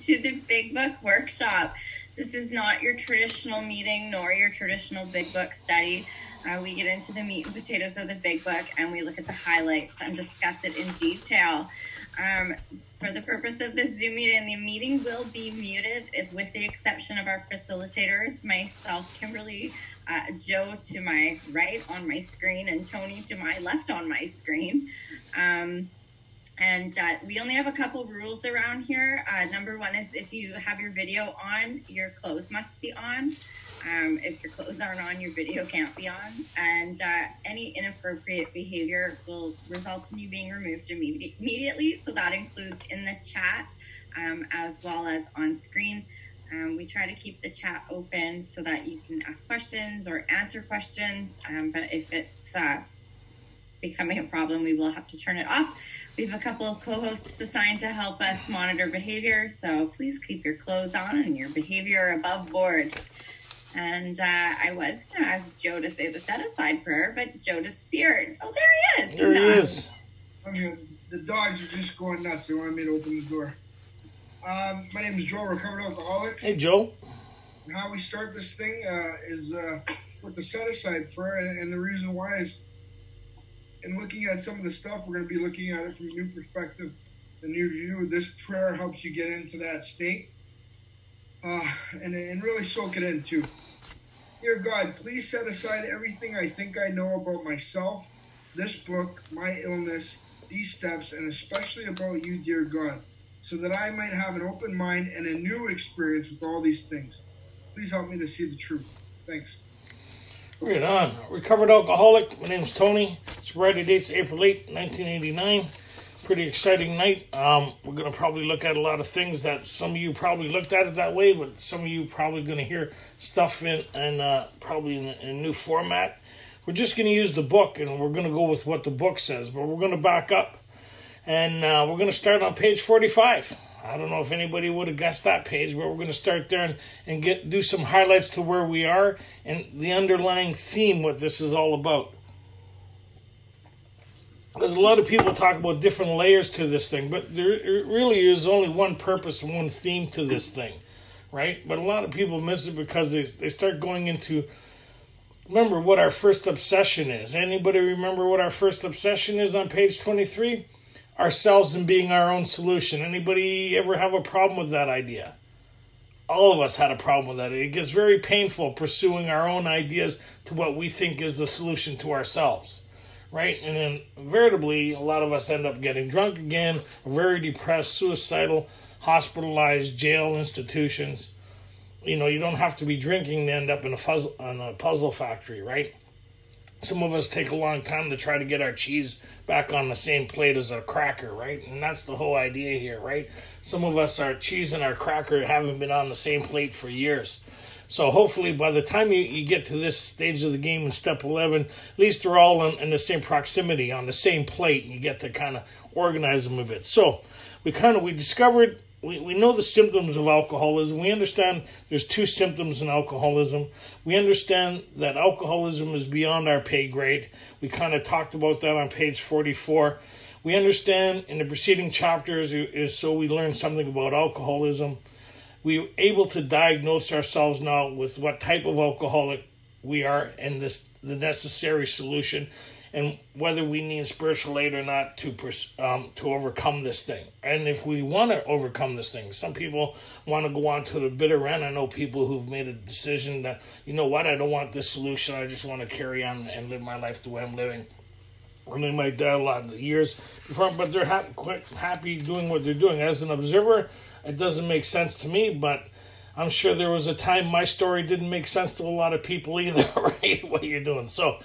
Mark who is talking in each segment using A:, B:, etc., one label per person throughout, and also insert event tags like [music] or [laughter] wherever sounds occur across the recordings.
A: to the Big Book Workshop. This is not your traditional meeting nor your traditional Big Book study. Uh, we get into the meat and potatoes of the Big Book and we look at the highlights and discuss it in detail. Um, for the purpose of this Zoom meeting, the meeting will be muted with the exception of our facilitators, myself, Kimberly, uh, Joe to my right on my screen, and Tony to my left on my screen. Um, and uh, we only have a couple rules around here. Uh, number one is if you have your video on, your clothes must be on. Um, if your clothes aren't on, your video can't be on. And uh, any inappropriate behavior will result in you being removed immediately. immediately. So that includes in the chat um, as well as on screen. Um, we try to keep the chat open so that you can ask questions or answer questions. Um, but if it's uh, becoming a problem, we will have to turn it off. We have a couple of co-hosts assigned to help us monitor behavior, so please keep your clothes on and your behavior above board. And uh, I was going to ask Joe to say the set aside prayer, but Joe disappeared. Oh, there he is.
B: There he is.
C: I mean, the dogs are just going nuts. They wanted me to open the door. Um, my name is Joe, recovered alcoholic.
B: Hey, Joe.
C: And how we start this thing uh, is uh, with the set aside prayer, and, and the reason why is in looking at some of the stuff, we're going to be looking at it from a new perspective, a new view. This prayer helps you get into that state uh, and, and really soak it in too. Dear God, please set aside everything I think I know about myself, this book, my illness, these steps, and especially about you, dear God, so that I might have an open mind and a new experience with all these things. Please help me to see the truth. Thanks.
B: Right on. Recovered alcoholic. My name's Tony. Sobriety date's April 8, 1989. Pretty exciting night. Um, we're going to probably look at a lot of things that some of you probably looked at it that way, but some of you probably going to hear stuff in, and uh, probably in, in, a new format. We're just going to use the book, and we're going to go with what the book says, but we're going to back up, and uh, we're going to start on page 45. I don't know if anybody would have guessed that page, but we're going to start there and, and get do some highlights to where we are and the underlying theme, what this is all about. Because a lot of people talk about different layers to this thing, but there really is only one purpose and one theme to this thing, right? But a lot of people miss it because they, they start going into remember what our first obsession is. Anybody remember what our first obsession is on page 23? Ourselves and being our own solution. Anybody ever have a problem with that idea? All of us had a problem with that. It gets very painful pursuing our own ideas to what we think is the solution to ourselves, right? And then, veritably, a lot of us end up getting drunk again, very depressed, suicidal, hospitalized, jail institutions. You know, you don't have to be drinking to end up in a puzzle, in a puzzle factory, right? Some of us take a long time to try to get our cheese back on the same plate as a cracker, right? And that's the whole idea here, right? Some of us, our cheese and our cracker haven't been on the same plate for years. So hopefully, by the time you, you get to this stage of the game in step 11, at least they're all in, in the same proximity on the same plate, and you get to kind of organize them a bit. So we kind of we discovered we, we know the symptoms of alcoholism. We understand there's two symptoms in alcoholism. We understand that alcoholism is beyond our pay grade. We kind of talked about that on page 44. We understand in the preceding chapters is so we learn something about alcoholism. We're able to diagnose ourselves now with what type of alcoholic we are and this the necessary solution and whether we need spiritual aid or not to um, to overcome this thing. And if we want to overcome this thing, some people want to go on to the bitter end. I know people who've made a decision that you know what, I don't want this solution. I just want to carry on and live my life the way I'm living. And they might die a lot of years before, but they're ha- quite happy doing what they're doing. As an observer, it doesn't make sense to me, but I'm sure there was a time my story didn't make sense to a lot of people either, [laughs] right? What you're doing. So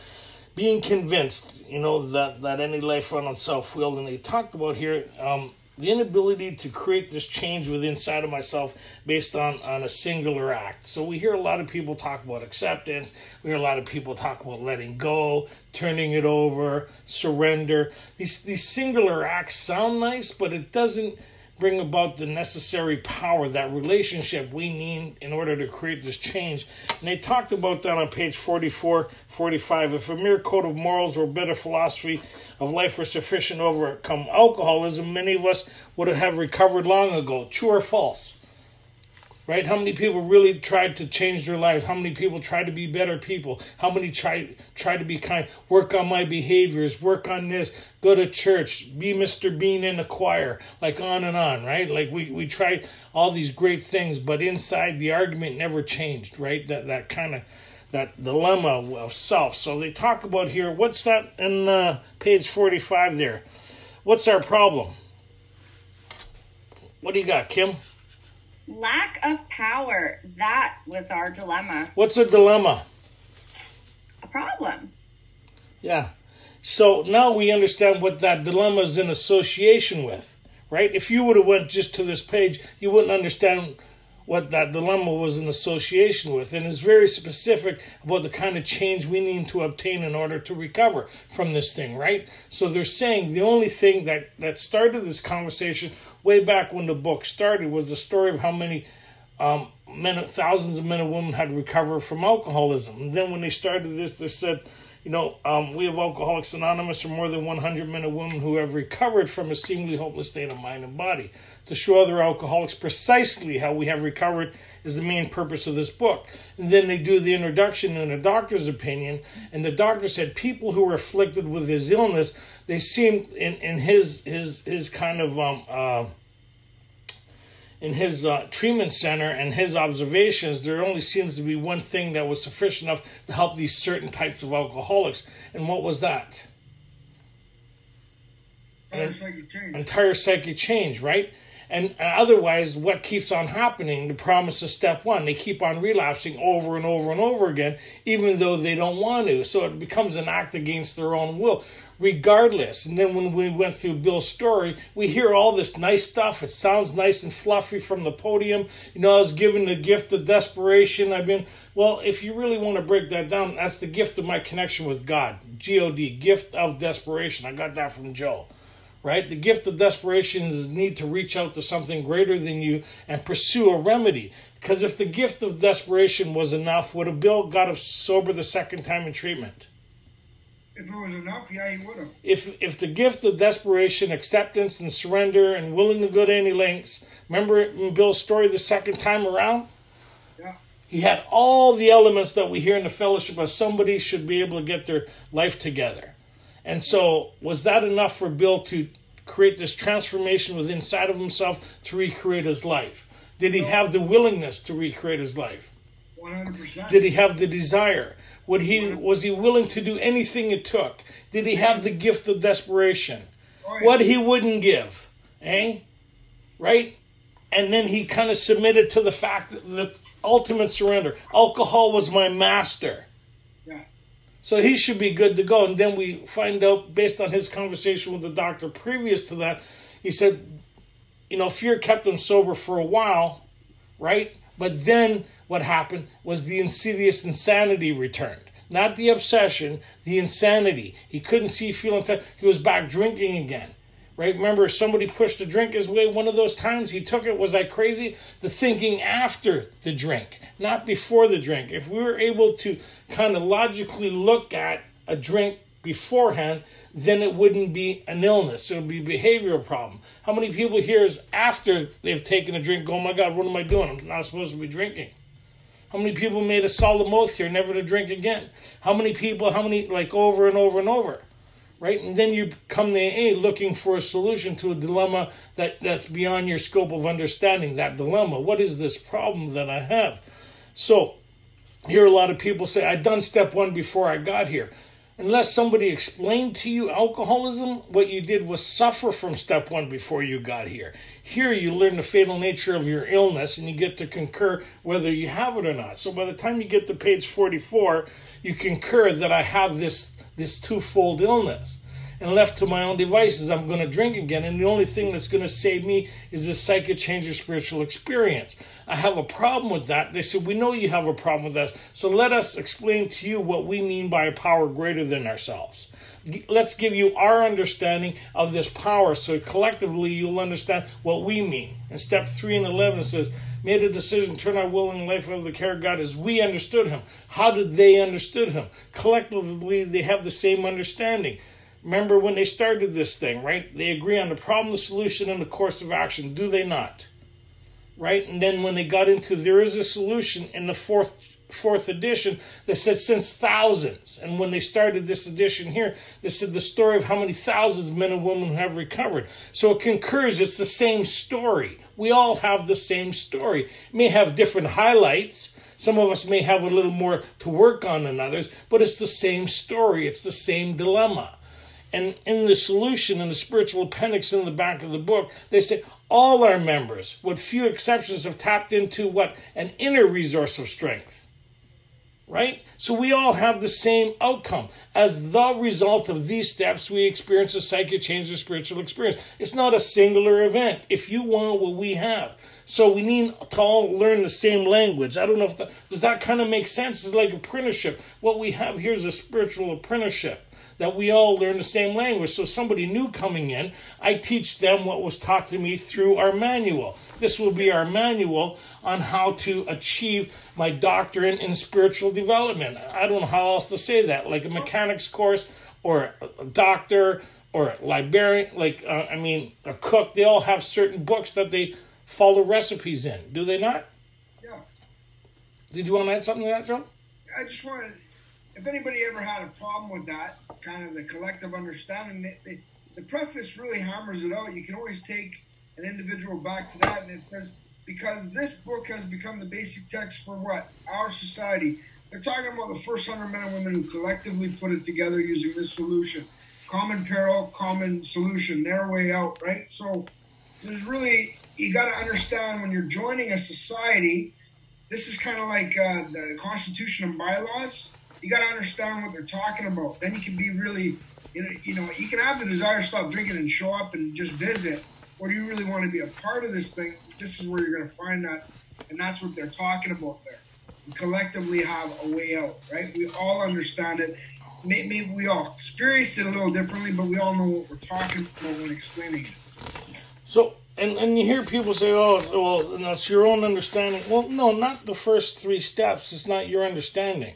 B: being convinced, you know, that, that any life run on self will, and they talked about here um, the inability to create this change within inside of myself based on, on a singular act. So we hear a lot of people talk about acceptance. We hear a lot of people talk about letting go, turning it over, surrender. These these singular acts sound nice, but it doesn't bring about the necessary power, that relationship we need in order to create this change. And they talked about that on page 44, 45. If a mere code of morals or better philosophy of life were sufficient to overcome alcoholism, many of us would have recovered long ago. True or false? Right? How many people really tried to change their lives? How many people try to be better people? How many try try to be kind? Work on my behaviors. Work on this. Go to church. Be Mr. Bean in the choir. Like on and on, right? Like we we tried all these great things, but inside the argument never changed, right? That that kind of that dilemma of self. So they talk about here. What's that in uh, page forty-five there? What's our problem? What do you got, Kim?
A: Lack of power. That was our dilemma.
B: What's a dilemma?
A: A problem.
B: Yeah. So now we understand what that dilemma is in association with, right? If you would have went just to this page, you wouldn't understand what that dilemma was in association with and is very specific about the kind of change we need to obtain in order to recover from this thing right? So they're saying the only thing that that started this conversation way back when the book started was the story of how many um, men thousands of men and women had recovered from alcoholism. And then when they started this they said you know, um, we have Alcoholics Anonymous are more than 100 men and women who have recovered from a seemingly hopeless state of mind and body. To show other alcoholics precisely how we have recovered is the main purpose of this book. And then they do the introduction in a doctor's opinion, and the doctor said people who were afflicted with his illness, they seemed in, in his his his kind of um, uh, in his uh, treatment center and his observations, there only seems to be one thing that was sufficient enough to help these certain types of alcoholics. And what was that?
C: Entire psychic change.
B: Entire psychic change, right? And otherwise, what keeps on happening? The promise of step one. They keep on relapsing over and over and over again, even though they don't want to. So it becomes an act against their own will regardless. And then when we went through Bill's story, we hear all this nice stuff. It sounds nice and fluffy from the podium. You know, I was given the gift of desperation. I've been, well, if you really want to break that down, that's the gift of my connection with God. G O D, gift of desperation. I got that from Joe. Right? The gift of desperation is the need to reach out to something greater than you and pursue a remedy. Because if the gift of desperation was enough, would have Bill got us sober the second time in treatment?
C: If it was enough, yeah, he would have.
B: If if the gift of desperation, acceptance, and surrender, and willing to go to any lengths, remember Bill's story the second time around?
C: Yeah.
B: He had all the elements that we hear in the fellowship of somebody should be able to get their life together. And so, was that enough for Bill to create this transformation within inside of himself to recreate his life? Did he have the willingness to recreate his life?
C: 100%.
B: Did he have the desire? Would he was he willing to do anything it took? Did he have the gift of desperation? What he wouldn't give, eh? Right? And then he kind of submitted to the fact that the ultimate surrender. Alcohol was my master.
C: Yeah.
B: So he should be good to go. And then we find out, based on his conversation with the doctor previous to that, he said, you know, fear kept him sober for a while, right? But then what happened was the insidious insanity returned. Not the obsession, the insanity. He couldn't see, feel, and touch. He was back drinking again. Right? Remember, somebody pushed a drink his way. One of those times he took it. Was I crazy? The thinking after the drink, not before the drink. If we were able to kind of logically look at a drink beforehand, then it wouldn't be an illness. It would be a behavioral problem. How many people here is after they've taken a drink, oh my God, what am I doing? I'm not supposed to be drinking. How many people made a solemn oath here never to drink again? How many people, how many, like over and over and over? Right? And then you come to AA looking for a solution to a dilemma that, that's beyond your scope of understanding. That dilemma. What is this problem that I have? So, here a lot of people say, I've done step one before I got here. Unless somebody explained to you alcoholism, what you did was suffer from step one before you got here. Here you learn the fatal nature of your illness and you get to concur whether you have it or not. So by the time you get to page 44, you concur that I have this, this twofold illness and left to my own devices, I'm going to drink again. And the only thing that's going to save me is this psychic change or spiritual experience. I have a problem with that. They said, We know you have a problem with that. So let us explain to you what we mean by a power greater than ourselves. Let's give you our understanding of this power so collectively you'll understand what we mean. And step 3 and 11, says, Made a decision, turn our will and life over the care of God as we understood Him. How did they understood Him? Collectively, they have the same understanding. Remember when they started this thing, right? They agree on the problem, the solution, and the course of action, do they not? right? And then when they got into there is a solution in the fourth fourth edition that said since thousands. And when they started this edition here, they said the story of how many thousands of men and women have recovered. So it concurs, it's the same story. We all have the same story. It may have different highlights. Some of us may have a little more to work on than others, but it's the same story. It's the same dilemma. And in the solution, in the spiritual appendix in the back of the book, they say all our members, with few exceptions, have tapped into what? An inner resource of strength right? So we all have the same outcome. As the result of these steps, we experience a psychic change or spiritual experience. It's not a singular event. If you want what we have. So we need to all learn the same language. I don't know if that, does that kind of make sense? It's like apprenticeship. What we have here is a spiritual apprenticeship that we all learn the same language. So somebody new coming in, I teach them what was taught to me through our manual. This will be our manual on how to achieve my doctorate in spiritual development. I don't know how else to say that, like a mechanics course or a doctor or a librarian, like, uh, I mean, a cook, they all have certain books that they follow recipes in, do they not?
C: Yeah.
B: Did you want to add something to that, Joe?
C: I just wanted if anybody ever had a problem with that, kind of the collective understanding, the, preface really hammers it out. You can always take an individual back to that, and it says, because this book has become the basic text for what? Our society. They're talking about the first hundred men and women who collectively put it together using this solution. Common peril, common solution, their way out, right? So there's really, you got to understand when you're joining a society, this is kind of like uh, the Constitution and bylaws you got to understand what they're talking about. Then you can be really, you know, you know, you can have the desire to stop drinking and show up and just visit, or do you really want to be a part of this thing? This is where you're going to find that, and that's what they're talking about there. We collectively have a way out, right? We all understand it. Maybe we all experience it a little differently, but we all know what we're talking about when explaining it.
B: So, and, and you hear people say, oh, well, that's your own understanding. Well, no, not the first three steps. It's not your understanding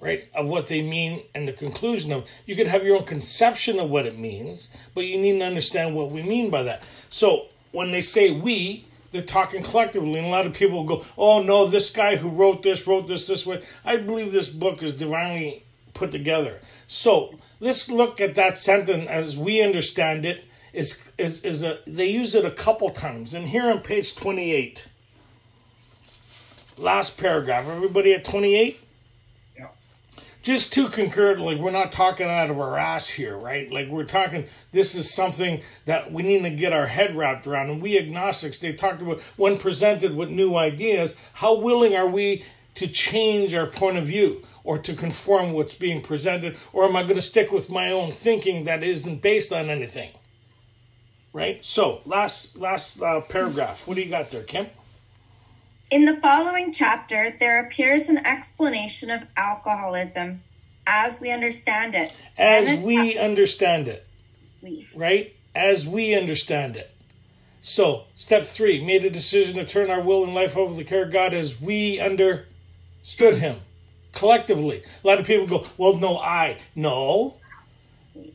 B: right, of what they mean and the conclusion of. You could have your own conception of what it means, but you need to understand what we mean by that. So when they say we, they're talking collectively, and a lot of people go, "Oh no, this guy who wrote this wrote this this way." I believe this book is divinely put together. So let's look at that sentence as we understand it. Is is is a they use it a couple times, and here on page twenty eight, last paragraph. Everybody at twenty eight just to concur, like we're not talking out of our ass here, right? Like we're talking, this is something that we need to get our head wrapped around. And we agnostics, they talked about when presented with new ideas, how willing are we to change our point of view or to conform what's being presented? Or am I going to stick with my own thinking that isn't based on anything? Right? So, last last uh, paragraph. What do you got there, Kim?
A: In the following chapter, there appears an explanation of alcoholism as we understand it.
B: As we understand it.
A: We.
B: Right? As we understand it. So, step three, made a decision to turn our will and life over to the care of God as we understood Him collectively. A lot of people go, well, no, I. No.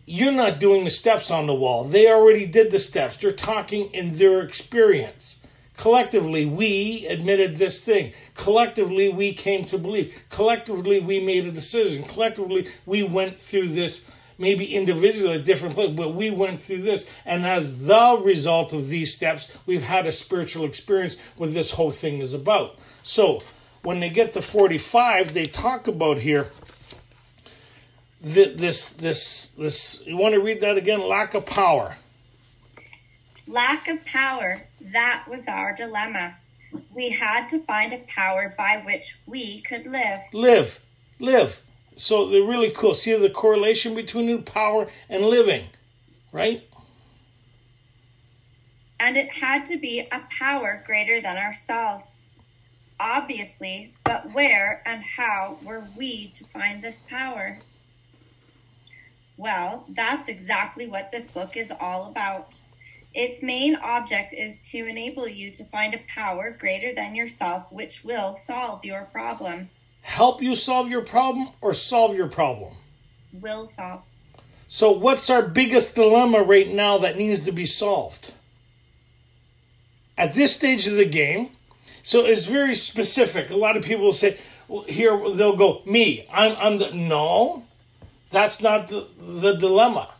B: You're not doing the steps on the wall. They already did the steps. They're talking in their experience. Collectively, we admitted this thing. Collectively, we came to believe. Collectively, we made a decision. Collectively, we went through this, maybe individually at different places, but we went through this. And as the result of these steps, we've had a spiritual experience what this whole thing is about. So, when they get to 45, they talk about here this, this, this, you want to read that again? Lack of power.
A: Lack of power, that was our dilemma. We had to find a power by which we could live.
B: Live, live. So they're really cool. See the correlation between power and living, right?
A: And it had to be a power greater than ourselves. Obviously, but where and how were we to find this power? Well, that's exactly what this book is all about. Its main object is to enable you to find a power greater than yourself which will solve your problem.
B: Help you solve your problem or solve your problem?
A: Will solve.
B: So, what's our biggest dilemma right now that needs to be solved? at this stage of the game. So it's very specific. A lot of people will say, well, here they'll go, me, I'm, I'm the, no, that's not the, the dilemma.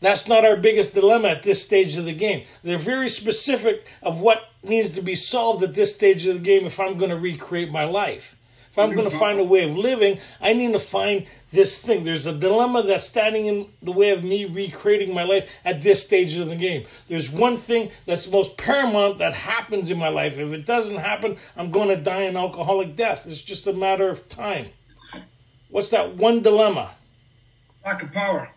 B: That's not our biggest dilemma at this stage of the game. They're very specific of what needs to be solved at this stage of the game if I'm going to recreate my life. If I'm going to find a way of living, I need to find this thing. There's a dilemma that's standing in the way of me recreating my life at this stage of the game. There's one thing that's most paramount that happens in my life. If it doesn't happen, I'm going to die an alcoholic death. It's just a matter of time. What's that one dilemma?
C: Lack of power.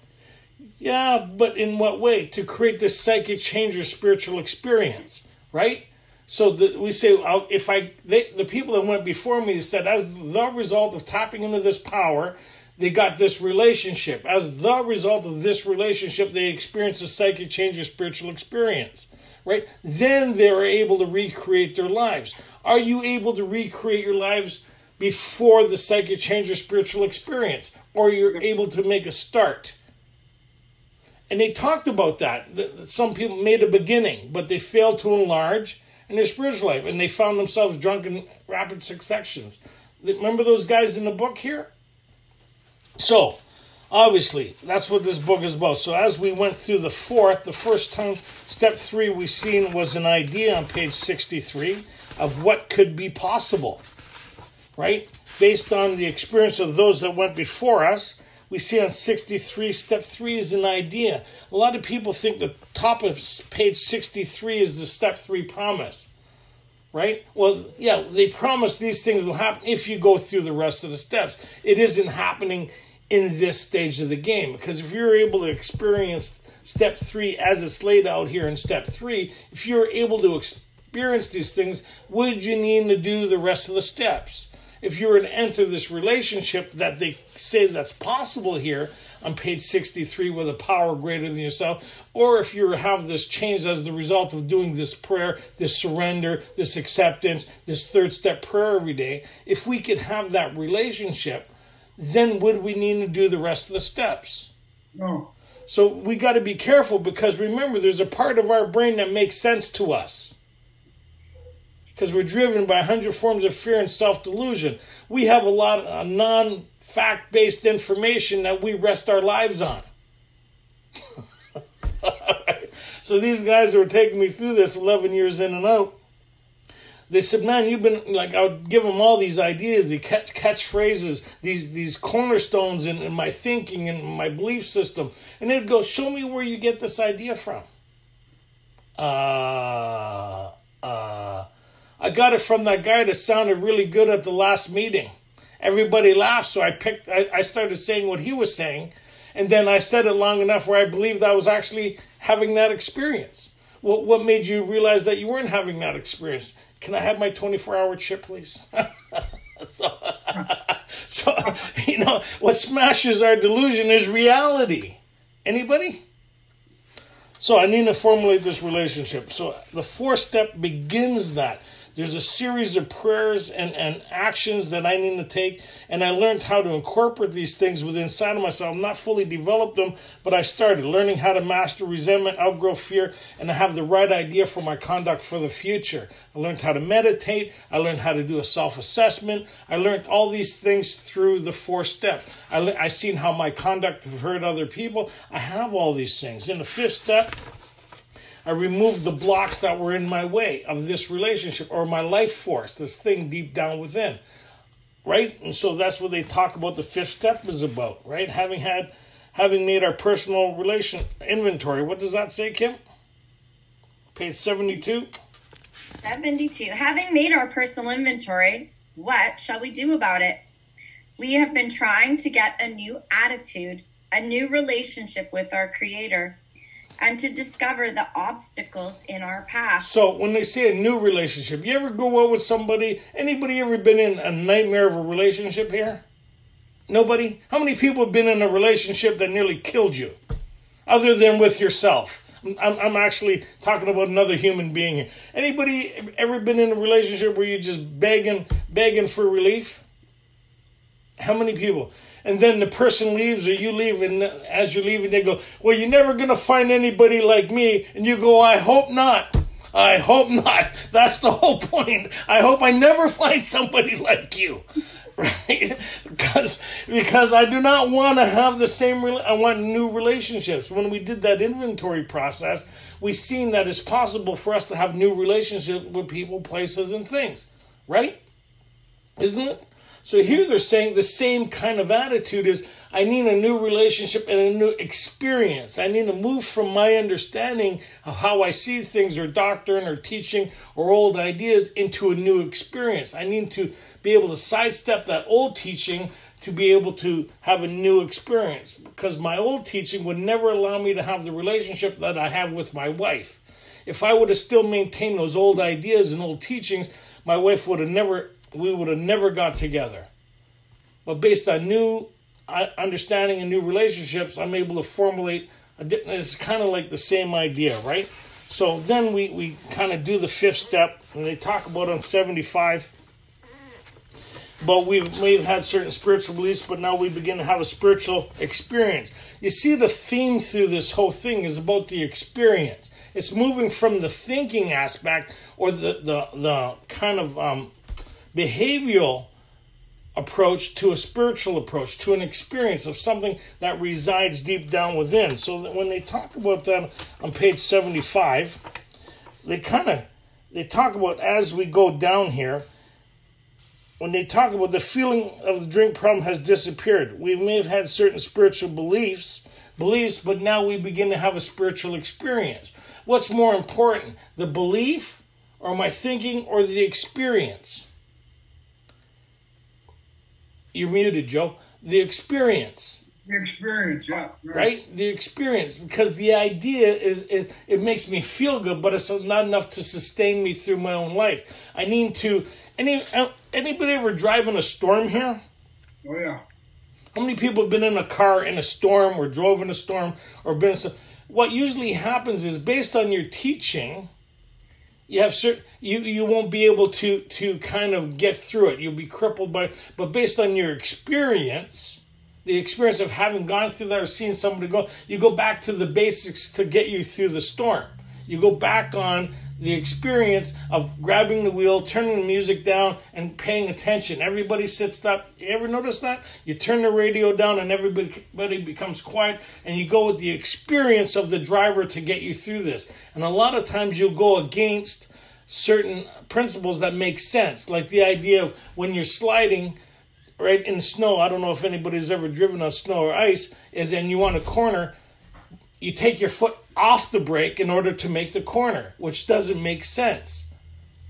B: Yeah, but in what way? To create this psychic change or spiritual experience, right? So the, we say, if I, they, the people that went before me said, as the result of tapping into this power, they got this relationship. As the result of this relationship, they experienced a psychic change or spiritual experience, right? Then they are able to recreate their lives. Are you able to recreate your lives before the psychic change or spiritual experience? Or you're able to make a start? And they talked about that. Some people made a beginning, but they failed to enlarge in their spiritual life, and they found themselves drunk in rapid successions. Remember those guys in the book here? So, obviously, that's what this book is about. So, as we went through the fourth, the first time, step three we seen was an idea on page 63 of what could be possible, right? Based on the experience of those that went before us, we see on 63, step three is an idea. A lot of people think the top of page 63 is the step three promise, right? Well, yeah, they promise these things will happen if you go through the rest of the steps. It isn't happening in this stage of the game because if you're able to experience step three as it's laid out here in step three, if you're able to experience these things, would you need to do the rest of the steps? If you were to enter this relationship that they say that's possible here on page 63 with a power greater than yourself, or if you have this change as the result of doing this prayer, this surrender, this acceptance, this third step prayer every day, if we could have that relationship, then would we need to do the rest of the steps?
C: No.
B: So we got to be careful because remember, there's a part of our brain that makes sense to us because we're driven by a hundred forms of fear and self delusion. We have a lot of non fact based information that we rest our lives on. [laughs] so these guys were taking me through this 11 years in and out, they said, "Man, you've been like I would give them all these ideas, these catch catchphrases, these these cornerstones in, in my thinking and my belief system," and they'd go, "Show me where you get this idea from." Uh, uh, I got it from that guy that sounded really good at the last meeting. Everybody laughed, so I picked. I, I started saying what he was saying, and then I said it long enough where I believed I was actually having that experience. What what made you realize that you weren't having that experience? Can I have my twenty four hour chip, please? [laughs] so, [laughs] so you know what smashes our delusion is reality. Anybody? So I need to formulate this relationship. So the fourth step begins that. There's a series of prayers and, and actions that I need to take, and I learned how to incorporate these things within inside of myself. I'm not fully developed them, but I started learning how to master resentment, outgrow fear, and have the right idea for my conduct for the future. I learned how to meditate. I learned how to do a self-assessment. I learned all these things through the four step. I, I seen how my conduct have hurt other people. I have all these things. In the fifth step, I removed the blocks that were in my way of this relationship or my life force, this thing deep down within. Right? And so that's what they talk about the fifth step is about, right? Having had having made our personal relation inventory. What does that say, Kim? Page 72.
A: 72. Having made our personal inventory, what shall we do about it? We have been trying to get a new attitude, a new relationship with our Creator and to discover the obstacles in our path.
B: So when they say a new relationship, you ever go out with somebody? Anybody ever been in a nightmare of a relationship here? Nobody? How many people have been in a relationship that nearly killed you? Other than with yourself. I'm, I'm actually talking about another human being here. Anybody ever been in a relationship where you're just begging, begging for relief? How many people? And then the person leaves or you leave, and as you're leaving, they go, Well, you're never going to find anybody like me. And you go, I hope not. I hope not. [laughs] That's the whole point. I hope I never find somebody like you. [laughs] Right? Because because I do not want to have the same I want new relationships. When we did that inventory process, we seen that it's possible for us to have new relationships with people, places and things. Right? Isn't it? So here they're saying the same kind of attitude is I need a new relationship and a new experience. I need to move from my understanding of how I see things or doctrine or teaching or old ideas into a new experience. I need to be able to sidestep that old teaching to be able to have a new experience because my old teaching would never allow me to have the relationship that I have with my wife. If I would have still maintained those old ideas and old teachings, my wife would have never we would have never got together. But based on new uh, understanding and new relationships, I'm able to formulate. A, it's kind of like the same idea, right? So then we, we kind of do the fifth step, and they talk about on 75. But we've, we've had certain spiritual beliefs, but now we begin to have a spiritual experience. You see, the theme through this whole thing is about the experience. It's moving from the thinking aspect or the, the, the kind of um, behavioral approach to a spiritual approach, to an experience of something that resides deep down within. So that when they talk about that on page 75, they kind of they talk about as we go down here, when they talk about the feeling of the drink problem has disappeared. We may have had certain spiritual beliefs, beliefs, but now we begin to have a spiritual experience. What's more important, the belief or my thinking or the experience? You're muted, Joe. The experience.
C: The experience, yeah.
B: Right. right? The experience, because the idea is it, it makes me feel good, but it's not enough to sustain me through my own life. I need to. Any uh, anybody ever drive in a storm here?
C: Oh yeah.
B: How many people have been in a car in a storm, or drove in a storm, or been? In, what usually happens is based on your teaching you have certain you you won't be able to to kind of get through it. You'll be crippled by but based on your experience the experience of having gone through that or seen somebody go you go back to the basics to get you through the storm. You go back on the experience of grabbing the wheel, turning the music down, and paying attention. Everybody sits up. You ever notice that? You turn the radio down, and everybody becomes quiet, and you go with the experience of the driver to get you through this. And a lot of times you'll go against certain principles that make sense, like the idea of when you're sliding right in snow. I don't know if anybody's ever driven on snow or ice. Is and you want a corner, you take your foot off the brake in order to make the corner, which doesn't make sense,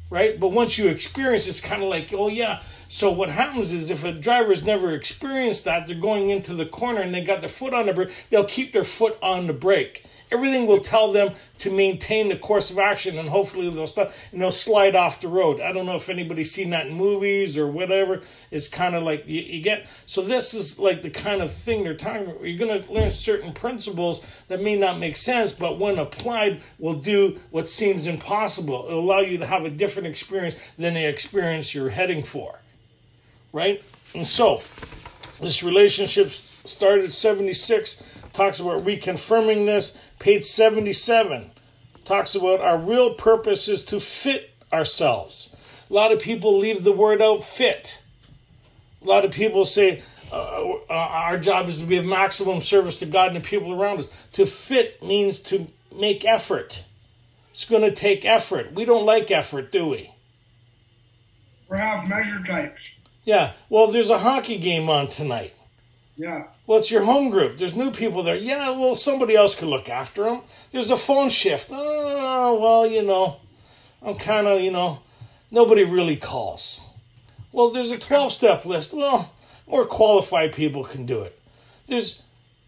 B: right? But once you experience, it's kind of like, oh yeah. So what happens is if a driver's never experienced that, they're going into the corner and they got their foot on the brake, they'll keep their foot on the brake everything will tell them to maintain the course of action and hopefully they'll stop and they'll slide off the road. I don't know if anybody's seen that in movies or whatever. It's kind of like you, you get so this is like the kind of thing they're talking about. You're gonna learn certain principles that may not make sense, but when applied will do what seems impossible. It'll allow you to have a different experience than the experience you're heading for. Right? And so this relationship started 76 talks about reconfirming this Page 77 talks about our real purpose is to fit ourselves. A lot of people leave the word out fit. A lot of people say uh, uh, our job is to be of maximum service to God and the people around us. To fit means to make effort. It's going to take effort. We don't like effort, do we?
C: We're half measure types.
B: Yeah. Well, there's a hockey game on tonight.
C: Yeah.
B: Well, it's your home group. There's new people there. Yeah, well, somebody else could look after them. There's a phone shift. Oh, well, you know, I'm kind of, you know, nobody really calls. Well, there's a 12 step list. Well, more qualified people can do it. There's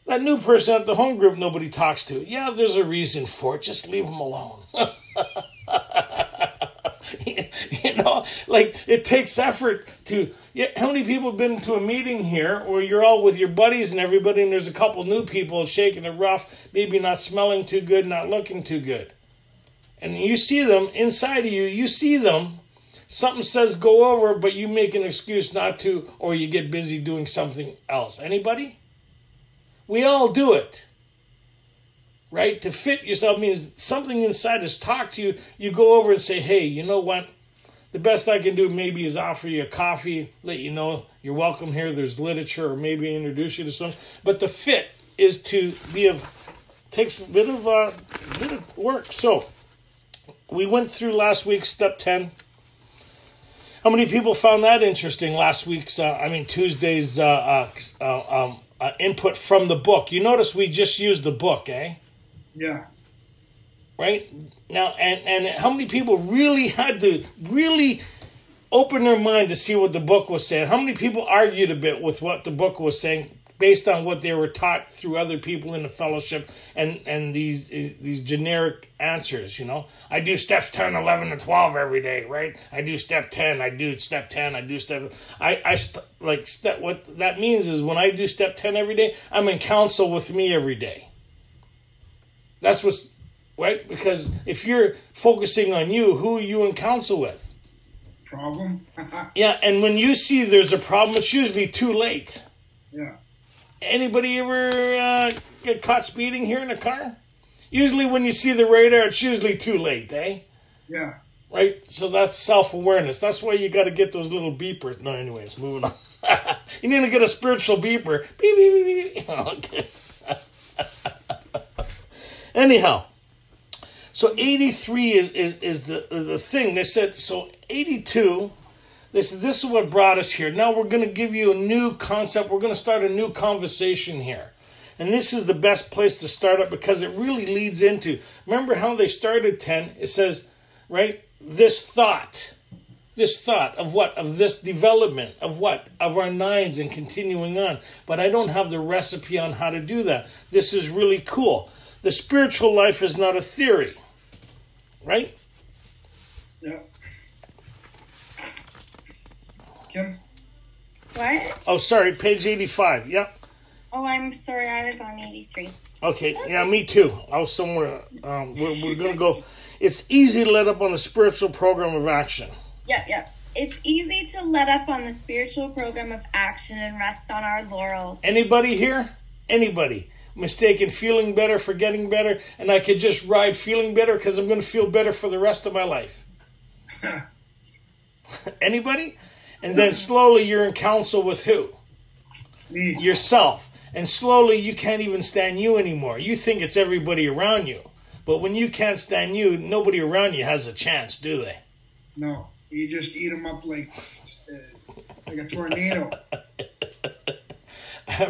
B: that new person at the home group nobody talks to. Yeah, there's a reason for it. Just leave them alone. [laughs] [laughs] you know, like it takes effort to. Yeah, how many people have been to a meeting here where you're all with your buddies and everybody, and there's a couple new people shaking it rough, maybe not smelling too good, not looking too good, and you see them inside of you. You see them. Something says go over, but you make an excuse not to, or you get busy doing something else. Anybody? We all do it right? To fit yourself means something inside has talked to you. You go over and say, hey, you know what? The best I can do maybe is offer you a coffee, let you know you're welcome here. There's literature, or maybe introduce you to some. But the fit is to be of takes a bit of uh, bit of work. So we went through last week's step ten. How many people found that interesting last week's? Uh, I mean Tuesday's uh, uh, uh um, uh, input from the book. You notice we just used the book, eh?
C: Yeah.
B: Right now, and and how many people really [laughs] had to really open their mind to see what the book was saying? How many people argued a bit with what the book was saying based on what they were taught through other people in the fellowship and and these these generic answers you know i do steps 10 11 and 12 every day right i do step 10 i do step 10 i do step i i st- like step what that means is when i do step 10 every day i'm in counsel with me every day that's what's right because if you're focusing on you who are you in counsel with
C: problem [laughs]
B: yeah and when you see there's a problem it's usually too late
C: yeah
B: Anybody ever uh, get caught speeding here in a car? Usually, when you see the radar, it's usually too late, eh?
C: Yeah.
B: Right? So that's self awareness. That's why you got to get those little beepers. No, anyways, moving on. [laughs] you need to get a spiritual beeper. Beep, beep, beep, beep. [laughs] Anyhow, so 83 is, is, is the, the thing. They said, so 82 this, this is what brought us here. Now we're going to give you a new concept. We're going to start a new conversation here. And this is the best place to start up because it really leads into. Remember how they started 10? It says, right? This thought. This thought of what? Of this development. Of what? Of our nines and continuing on. But I don't have the recipe on how to do that. This is really cool. The spiritual life is not a theory. Right?
C: Yeah. Kim?
A: What?
B: Oh, sorry, page 85. Yep.
A: Oh, I'm sorry, I was on 83.
B: Okay, yeah, me too. I was somewhere. Um, we're, we're going to go. It's easy to let up on the spiritual program of action.
A: Yeah, yeah. It's easy to let up on the spiritual program of action and rest on our laurels.
B: Anybody here? Anybody? Mistaken feeling better for getting better, and I could just ride feeling better because I'm going to feel better for the rest of my life. [laughs] Anybody? And then slowly you're in counsel with who?
C: Me.
B: Yourself. And slowly you can't even stand you anymore. You think it's everybody around you. But when you can't stand you, nobody around you has a chance, do they?
C: No. You just eat them up like, uh, like a tornado. [laughs]
B: I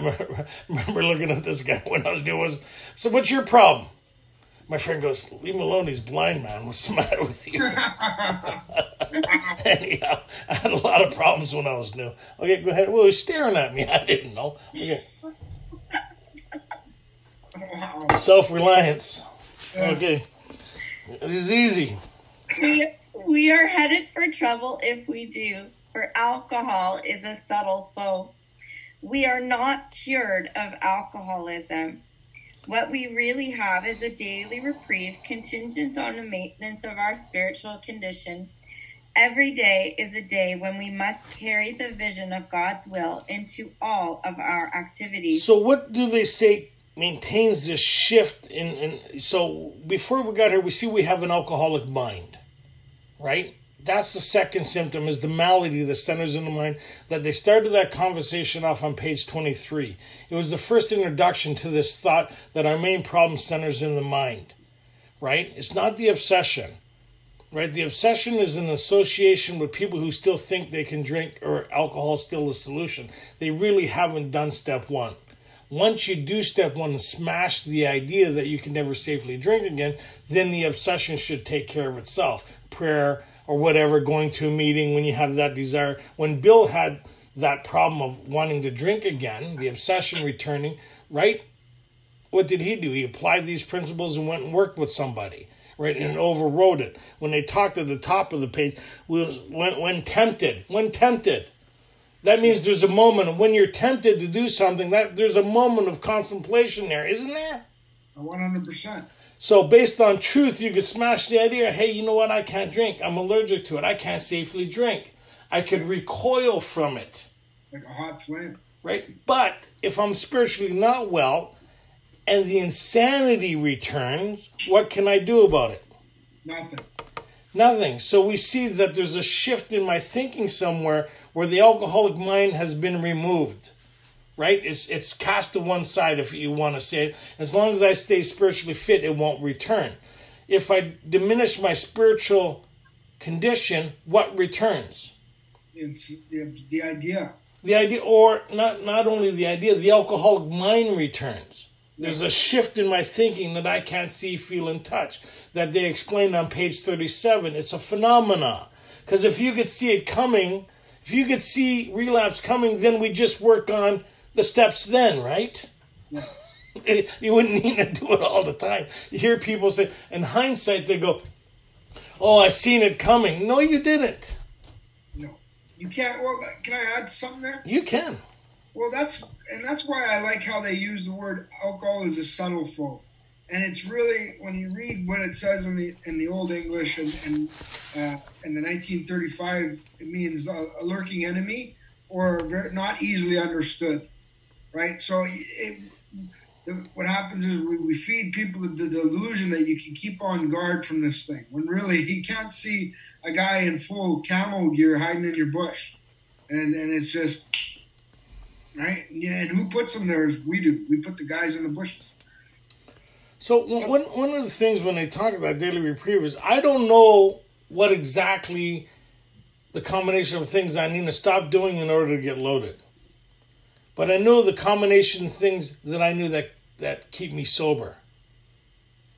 B: [laughs] remember, looking at this guy when I was new. was so what's your problem? My friend goes, Leave him alone, he's blind man. What's the matter with you? [laughs] Anyhow, I had a lot of problems when I was new. Okay, go ahead. Well, he's staring at me. [laughs] I didn't know. Okay. Self reliance. Okay. It is easy.
A: We, we are headed for trouble if we do, for alcohol is a subtle foe. We are not cured of alcoholism. What we really have is a daily reprieve contingent on the maintenance of our spiritual condition. Every day is a day when we must carry the vision of God's will into all of our activities.
B: So, what do they say maintains this shift? In, in so, before we got here, we see we have an alcoholic mind, right? That's the second symptom is the malady that centers in the mind. That they started that conversation off on page 23. It was the first introduction to this thought that our main problem centers in the mind, right? It's not the obsession, right? The obsession is an association with people who still think they can drink or alcohol is still the solution. They really haven't done step one. Once you do step one and smash the idea that you can never safely drink again, then the obsession should take care of itself. Prayer, or whatever, going to a meeting when you have that desire. When Bill had that problem of wanting to drink again, the obsession returning, right? What did he do? He applied these principles and went and worked with somebody, right? And overrode it. When they talked at the top of the page, was when, when tempted, when tempted. That means there's a moment when you're tempted to do something. That there's a moment of contemplation there, isn't there?
C: One hundred percent.
B: So, based on truth, you could smash the idea hey, you know what? I can't drink. I'm allergic to it. I can't safely drink. I could recoil from it,
C: Like a hot flame.
B: right? But if I'm spiritually not well, and the insanity returns, what can I do about it?
C: Nothing.
B: Nothing. So we see that there's a shift in my thinking somewhere where the alcoholic mind has been removed. Right? It's it's cast to one side if you want to say it. As long as I stay spiritually fit, it won't return. If I diminish my spiritual condition, what returns?
C: It's the, the idea.
B: The idea or not not only the idea, the alcoholic mind returns. There's a shift in my thinking that I can't see, feel, and touch that they explained on page 37. It's a phenomena. Because if you could see it coming, if you could see relapse coming, then we just work on the steps then, right? [laughs] You wouldn't need to do it all the time. You hear people say, in hindsight, they go, Oh, I seen it coming. No, you didn't.
C: No, you can't. Well, can I add something there?
B: You can.
C: Well, that's and that's why I like how they use the word alcohol as a subtle foe, and it's really when you read what it says in the in the Old English and, and uh, in the 1935, it means a, a lurking enemy or not easily understood, right? So it, the, what happens is we, we feed people the, the delusion that you can keep on guard from this thing, when really you can't see a guy in full camo gear hiding in your bush, and and it's just right? Yeah, and who puts them there is we do. We put the guys in the bushes.
B: So one one of the things when they talk about daily reprieve is I don't know what exactly the combination of things I need to stop doing in order to get loaded. But I know the combination of things that I knew that that keep me sober.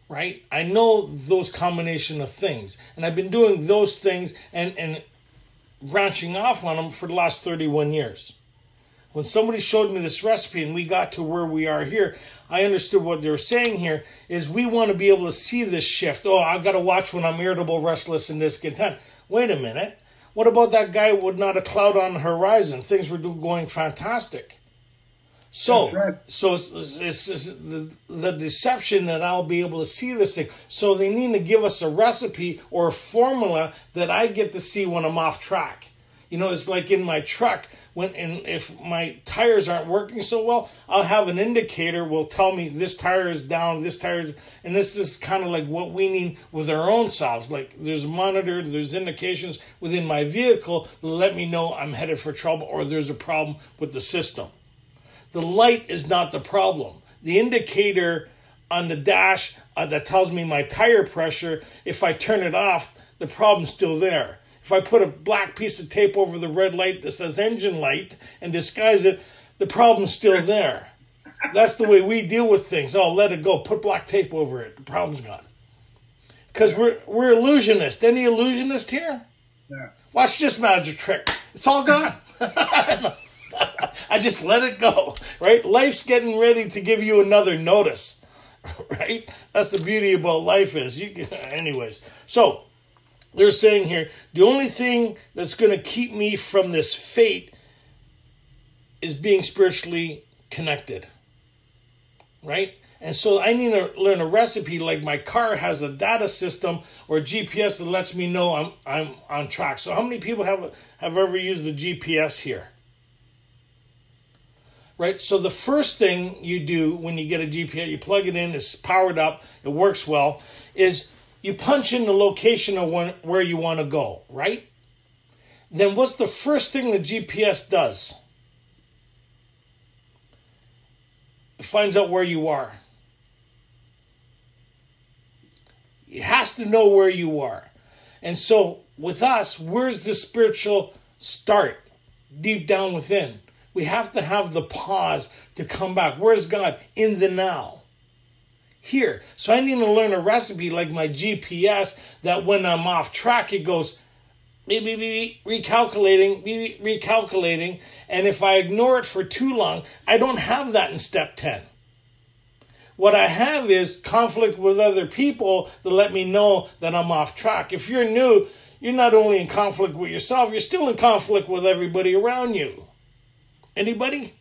B: Right? I know those combination of things. And I've been doing those things and, and branching off on them for the last 31 years. When somebody showed me this recipe and we got to where we are here, I understood what they were saying here is we want to be able to see this shift. Oh, I've got to watch when I'm irritable, restless, and discontent. Wait a minute. What about that guy with not a cloud on the horizon? Things were going fantastic. So,
C: right.
B: so it's, it's, it's the, the deception that I'll be able to see this thing. So they need to give us a recipe or a formula that I get to see when I'm off track. You know, it's like in my truck when and if my tires aren't working so well, I'll have an indicator will tell me this tire is down, this tire is, and this is kind of like what we need with our own selves. Like there's a monitor, there's indications within my vehicle to let me know I'm headed for trouble or there's a problem with the system. The light is not the problem. The indicator on the dash uh, that tells me my tire pressure, if I turn it off, the problem's still there. If I put a black piece of tape over the red light that says engine light and disguise it, the problem's still there. That's the way we deal with things. Oh, let it go. Put black tape over it. The problem's gone. Because we're we're illusionists. Any illusionist here?
C: Yeah.
B: Watch this magic trick. It's all gone. [laughs] [laughs] I just let it go. Right? Life's getting ready to give you another notice. [laughs] Right? That's the beauty about life is you Can, [laughs] anyways. So they're saying here the only thing that's going to keep me from this fate is being spiritually connected. Right? And so I need to learn a recipe like my car has a data system or GPS that lets me know I'm I'm on track. So how many people have have ever used the GPS here? Right? So the first thing you do when you get a GPS, you plug it in, it's powered up, it works well, is you punch in the location of when, where you want to go, right? Then what's the first thing the GPS does? It finds out where you are. It has to know where you are. And so with us, where's the spiritual start? Deep down within. We have to have the pause to come back. Where's God? In the now here. So I need to learn a recipe like my GPS that when I'm off track, it goes beep, beep, beep, recalculating, beep, recalculating. And if I ignore it for too long, I don't have that in step 10. What I have is conflict with other people that let me know that I'm off track. If you're new, you're not only in conflict with yourself, you're still in conflict with everybody around you. Anybody?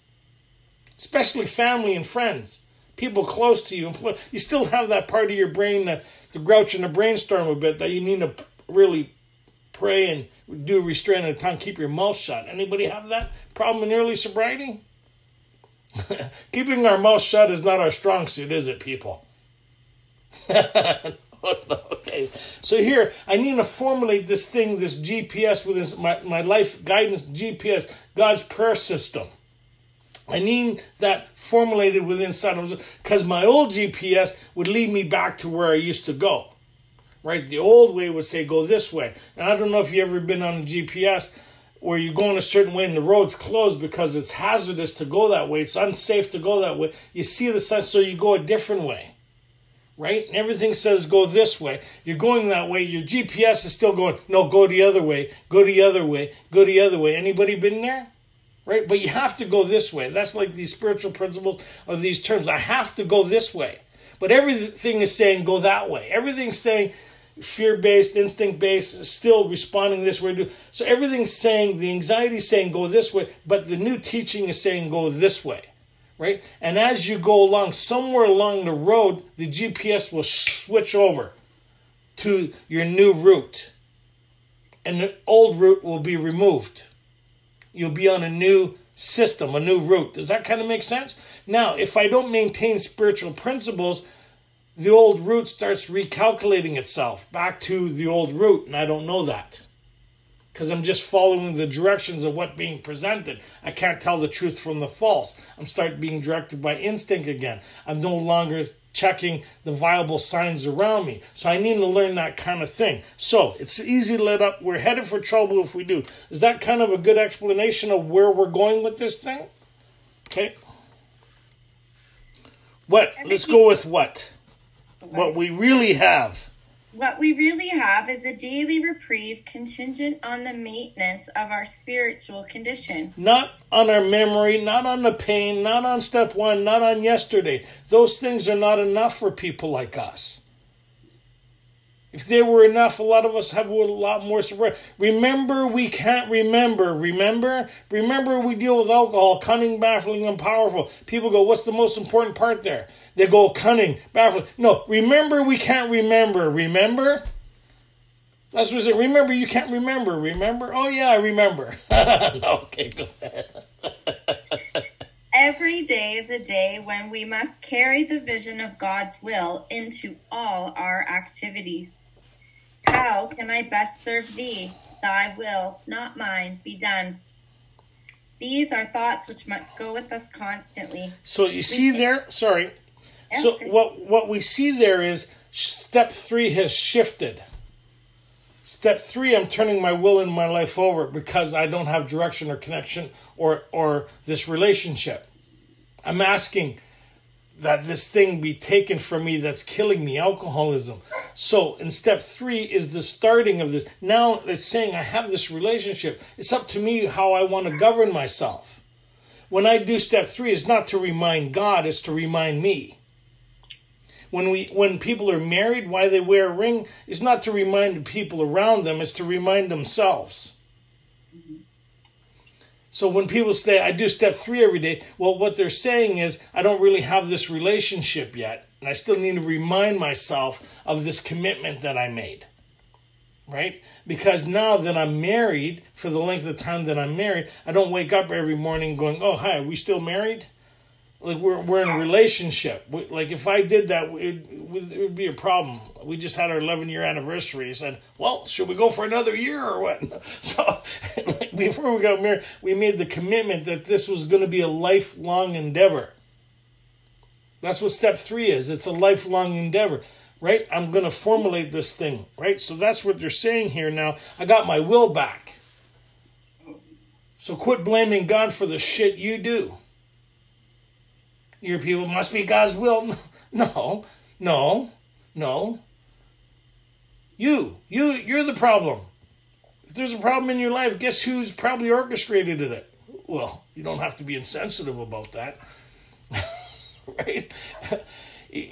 B: Especially family and friends people close to you. You still have that part of your brain, the, the grouch and the brainstorm a bit that you need to really pray and do restraint restrain the tongue, keep your mouth shut. Anybody have that problem in early sobriety? [laughs] Keeping our mouth shut is not our strong suit, is it, people? [laughs] okay. So here, I need to formulate this thing, this GPS with my, my life guidance GPS, God's prayer system. I need that formulated within inside because my old GPS would lead me back to where I used to go. Right? The old way would say go this way. And I don't know if you ever been on a GPS where you're going a certain way and the road's closed because it's hazardous to go that way. It's unsafe to go that way. You see the sign, so you go a different way. Right? And everything says go this way. You're going that way. Your GPS is still going, no, go the other way, go the other way, go the other way. Anybody been there? right? But you have to go this way. That's like these spiritual principles of these terms. I have to go this way. But everything is saying go that way. Everything's saying fear based, instinct based, still responding this way. So everything's saying, the anxiety is saying go this way, but the new teaching is saying go this way, right? And as you go along, somewhere along the road, the GPS will switch over to your new route. And the old route will be removed you'll be on a new system, a new route. Does that kind of make sense? Now, if I don't maintain spiritual principles, the old route starts recalculating itself back to the old route, and I don't know that because I'm just following the directions of what being presented. I can't tell the truth from the false. I'm start being directed by instinct again. I'm no longer checking the viable signs around me. So I need to learn that kind of thing. So it's easy to let up. We're headed for trouble if we do. Is that kind of a good explanation of where we're going with this thing? Okay. What? Let's go with what? What we really have.
A: What we really have is a daily reprieve contingent on the maintenance of our spiritual condition.
B: Not on our memory, not on the pain, not on step one, not on yesterday. Those things are not enough for people like us. If there were enough, a lot of us have a lot more support. Remember, we can't remember. Remember? Remember, we deal with alcohol, cunning, baffling, and powerful. People go, what's the most important part there? They go, cunning, baffling. No, remember, we can't remember. Remember? That's what it said. Remember, you can't remember. Remember? Oh, yeah, I remember. [laughs] okay, go ahead. [laughs]
A: Every day is a day when we must carry the vision of God's will into all our activities. How can I best serve thee? Thy will, not mine, be done. These are thoughts which must go with us constantly.
B: So you see there, sorry. Yeah, so what what we see there is step 3 has shifted. Step 3 I'm turning my will and my life over because I don't have direction or connection or or this relationship. I'm asking that this thing be taken from me that's killing me alcoholism. So in step three is the starting of this. Now it's saying i have this relationship. It's up to me how i want to govern myself. When i do step three is not to remind god it's to remind me. When we when people are married why they wear a ring is not to remind the people around them it's to remind themselves so when people say, I do step three every day, well, what they're saying is, I don't really have this relationship yet. And I still need to remind myself of this commitment that I made. Right? Because now that I'm married, for the length of time that I'm married, I don't wake up every morning going, oh, hi, are we still married? Like we're we're in a relationship. We, like if I did that, it, it, would be a problem. We just had our 11 year anniversary. He said, "Well, should we go for another year or what?" [laughs] So, [laughs] like before we got married, we made the commitment that this was going to be a lifelong endeavor. That's what step three is. It's a lifelong endeavor, right? I'm going to formulate this thing, right? So that's what they're saying here. Now I got my will back. So quit blaming God for the shit you do your people must be God's will. [laughs] No, no, no. You, you, you're the problem. If there's a problem in your life, guess who's probably orchestrated it? Well, you don't have to be insensitive about that, [laughs] right?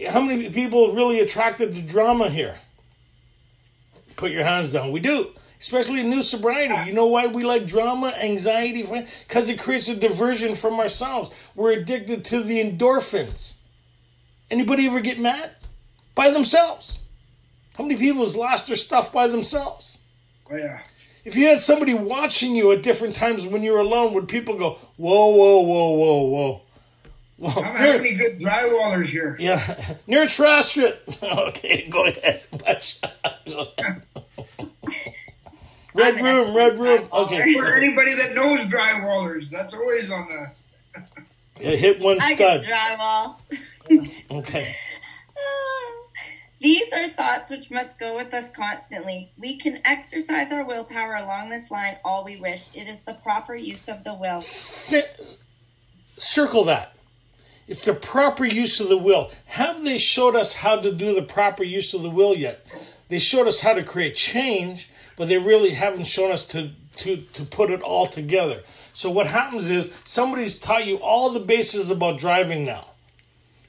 B: How many people really attracted to drama here? Put your hands down. We do especially in new sobriety. You know why we like drama, anxiety? Because it creates a diversion from ourselves. We're addicted to the endorphins. Anybody ever get mad? By themselves. How many people has lost their stuff by themselves?
C: Oh, yeah.
B: If you had somebody watching you at different times when you're alone, would people go, whoa, whoa, whoa, whoa, whoa? Well,
C: I don't any good drywallers here.
B: yeah, [laughs] near Trustrit. [laughs] Okay, go ahead. [laughs] red
A: I'm
B: room, red room. Okay,
C: For anybody that knows drywallers, that's always on the.
B: Yeah, hit one stud.
A: can drywall. [laughs]
B: Okay. [sighs]
A: These are thoughts which must go with us constantly. We can exercise our willpower along this line all we wish. It is the proper use of the will.
B: Ci- circle that. It's the proper use of the will. Have they showed us how to do the proper use of the will yet? They showed us how to create change, but they really haven't shown us to to to put it all together. So what happens is somebody's taught you all the bases about driving now.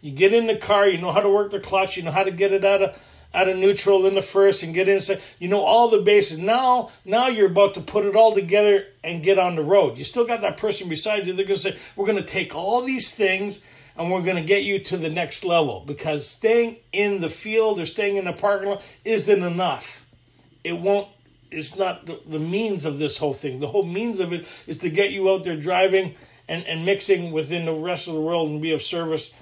B: You get in the car, you know how to work the clutch, you know how to get it out of out of neutral in the first and get inside. You know all the bases. Now, now you're about to put it all together and get on the road. You still got that person beside you. They're gonna say, "We're gonna take all these things and we're gonna get you to the next level." Because staying in the field or staying in the parking lot isn't enough. It won't. It's not the, the means of this whole thing. The whole means of it is to get you out there driving and, and mixing within the rest of the world and be of service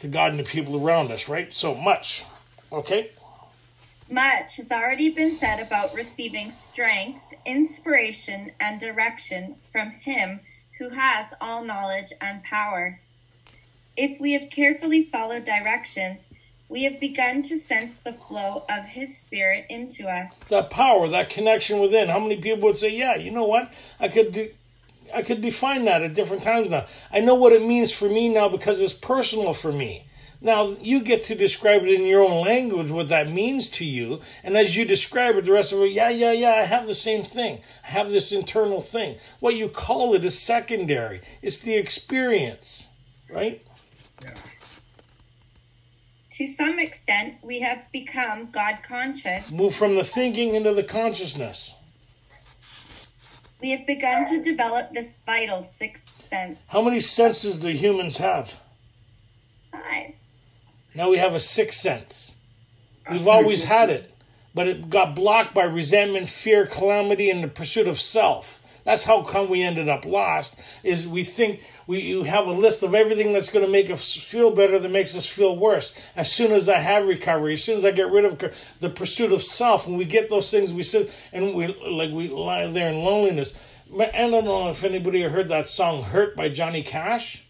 B: to God and the people around us, right? So much. Okay?
A: Much has already been said about receiving strength, inspiration, and direction from Him who has all knowledge and power. If we have carefully followed directions, we have begun to sense the flow of His Spirit into us.
B: That power, that connection within. How many people would say, "Yeah, you know what? I could do I could define that at different times now. I know what it means for me now because it's personal for me." Now you get to describe it in your own language what that means to you, and as you describe it, the rest of it, yeah, yeah, yeah, I have the same thing. I have this internal thing. What you call it is secondary. It's the experience, right?
C: Yeah.
A: To some extent, we have become God conscious.
B: Move from the thinking into the consciousness.
A: We have begun to develop this vital sixth sense.
B: How many senses do humans have?
A: Five.
B: Now we have a sixth sense. We've always had it, but it got blocked by resentment, fear, calamity, and the pursuit of self. That's how come we ended up lost. Is we think we you have a list of everything that's going to make us feel better that makes us feel worse. As soon as I have recovery, as soon as I get rid of the pursuit of self, when we get those things, we sit and we like we lie there in loneliness. I don't know if anybody heard that song "Hurt" by Johnny Cash.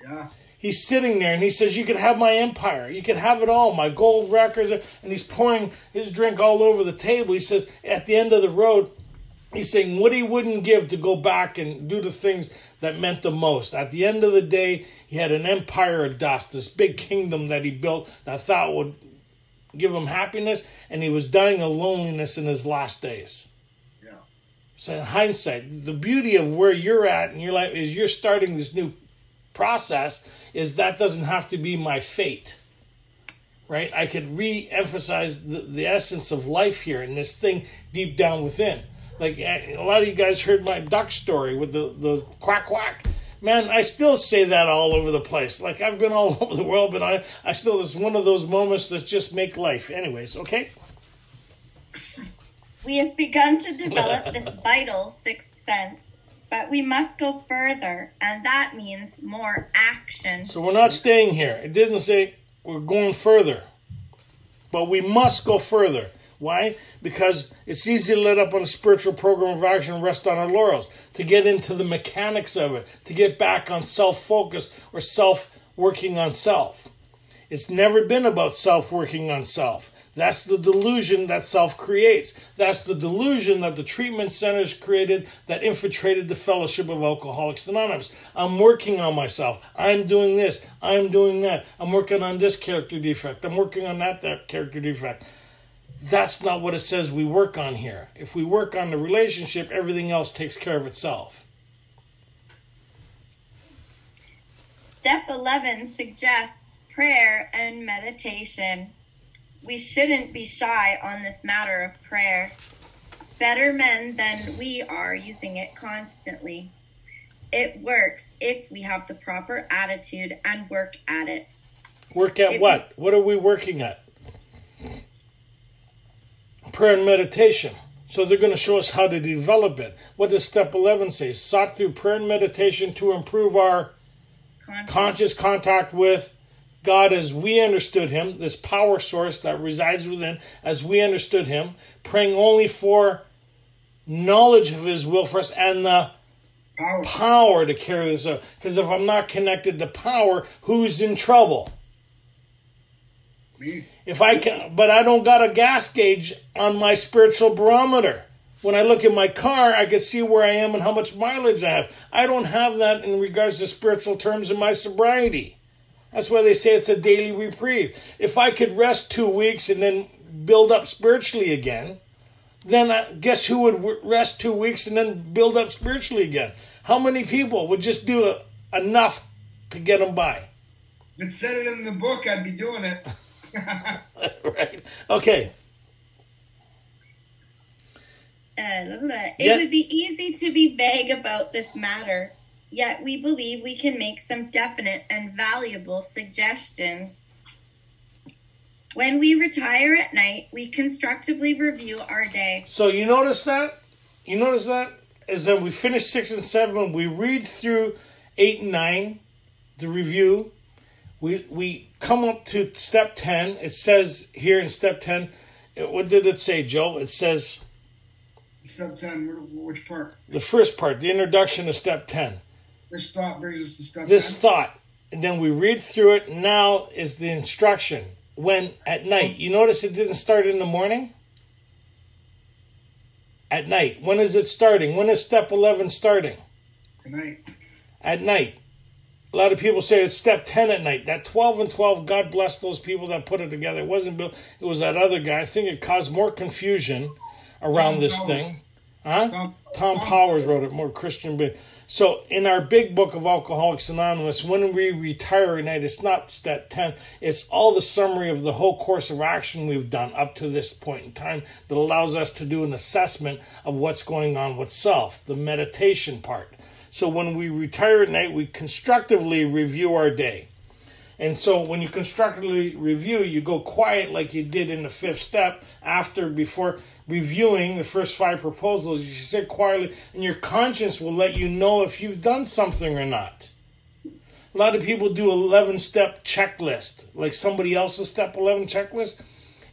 C: Yeah.
B: He's sitting there and he says, You could have my empire. You could have it all, my gold records. And he's pouring his drink all over the table. He says, At the end of the road, he's saying what he wouldn't give to go back and do the things that meant the most. At the end of the day, he had an empire of dust, this big kingdom that he built that thought would give him happiness. And he was dying of loneliness in his last days.
C: Yeah.
B: So in hindsight, the beauty of where you're at in your life is you're starting this new process is that doesn't have to be my fate. Right? I could re-emphasize the, the essence of life here and this thing deep down within. Like eh, a lot of you guys heard my duck story with the, the quack quack. Man, I still say that all over the place. Like I've been [laughs] all over the world, but I, I still it's one of those moments that just make life. Anyways, okay?
A: We have begun to develop this [laughs] vital sixth sense, but we must go further, and that means more action.
B: So we're not staying here. It doesn't say we're going further. But we must go further. Why? Because it's easy to let up on a spiritual program of action and rest on our laurels, to get into the mechanics of it, to get back on self focus or self working on self. It's never been about self working on self. That's the delusion that self creates. That's the delusion that the treatment centers created that infiltrated the fellowship of Alcoholics Anonymous. I'm working on myself. I'm doing this. I'm doing that. I'm working on this character defect. I'm working on that, that character defect. That's not what it says we work on here. If we work on the relationship, everything else takes care of itself.
A: Step 11 suggests prayer and meditation. We shouldn't be shy on this matter of prayer. Better men than we are using it constantly. It works if we have the proper attitude and work at it.
B: Work at
A: If-
B: what? What are we working at? Prayer and meditation. So they're going to show us how to develop it. What does step 11 say? Sought through prayer and meditation to improve our
A: contact.
B: conscious contact with God as we understood Him, this power source that resides within, as we understood Him, praying only for knowledge of His will for us and the
C: Power.
B: power to carry this out. Because if I'm not connected to power, who's in trouble? If I can, but I don't got a gas gauge on my spiritual barometer. When I look at my car, I can see where I am and how much mileage I have. I don't have that in regards to spiritual terms in my sobriety. That's why they say it's a daily reprieve. If I could rest two weeks and then build up spiritually again, then I, guess who would rest two weeks and then build up spiritually again? How many people would just do a, enough to get them by?
C: It said it in the book, I'd be doing it. [laughs] [laughs]
B: right. Okay.
A: It
B: Yeah.
A: would be easy to be vague about this matter, yet we believe we can make some definite and valuable suggestions. When we retire at night, we constructively review our day.
B: So you notice that? You notice that? Is that we finish six and seven, we read through eight and nine, the review. We we come up to step ten. It says here in step ten, it- what did it say, Joe? It says
C: Step 10, which part?
B: the first part, the introduction to step ten.
C: This thought brings us to step
B: This
C: 10.
B: thought. And then we read through it. Now is the instruction. When at night. You notice it didn't start in the morning? At night. When is it starting? When is step 11 starting?
C: Tonight.
B: At night. A lot of people say it's step 10 at night. That 12 and 12, God bless those people that put it together. It wasn't Bill, it was that other guy. I think it caused more confusion around
C: Tom
B: this
C: Powers.
B: thing. Huh?
C: Tom-
B: Tom Powers wrote it, more Christian. But so in our big book of Alcoholics Anonymous, when we retire at night, it's not step 10, it's all the summary of the whole course of action we've done up to this point in time that allows us to do an assessment of what's going on with self, the meditation part. So when we retire at night, we constructively review our day. And so when you constructively review, you go quiet like you did in the fifth step after before reviewing the first five proposals. You sit quietly and your conscience will let you know if you've done something or not. A lot of people do 11 step checklist, like somebody else's step 11 checklist.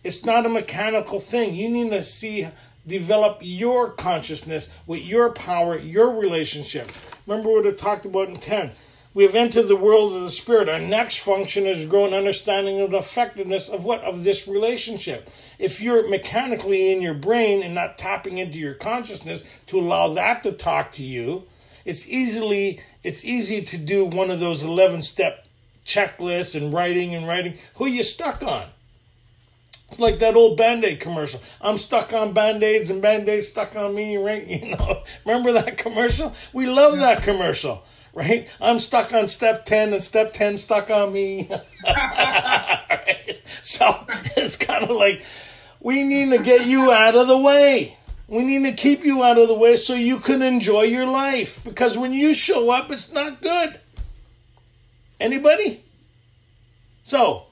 B: It's not a mechanical thing. You need to see develop your consciousness with your power, your relationship. Remember what I talked about in 10. We have entered the world of the spirit. Our next function is growing understanding of the effectiveness of what? Of this relationship. If you're mechanically in your brain and not tapping into your consciousness to allow that to talk to you, it's easily it's easy to do one of those 11 step checklists and writing and writing. Who you stuck on? It's like that old Band-Aid commercial. I'm stuck on Band-Aids and Band-Aids stuck on me, right? [laughs] You know, remember that commercial? We love that commercial, right? I'm stuck on step 10 and step 10 stuck on me. [laughs] Right? So it's kind of like we need to get you out of the way. We need to keep you out of the way so you can enjoy your life. Because when you show up, it's not good. Anybody? So,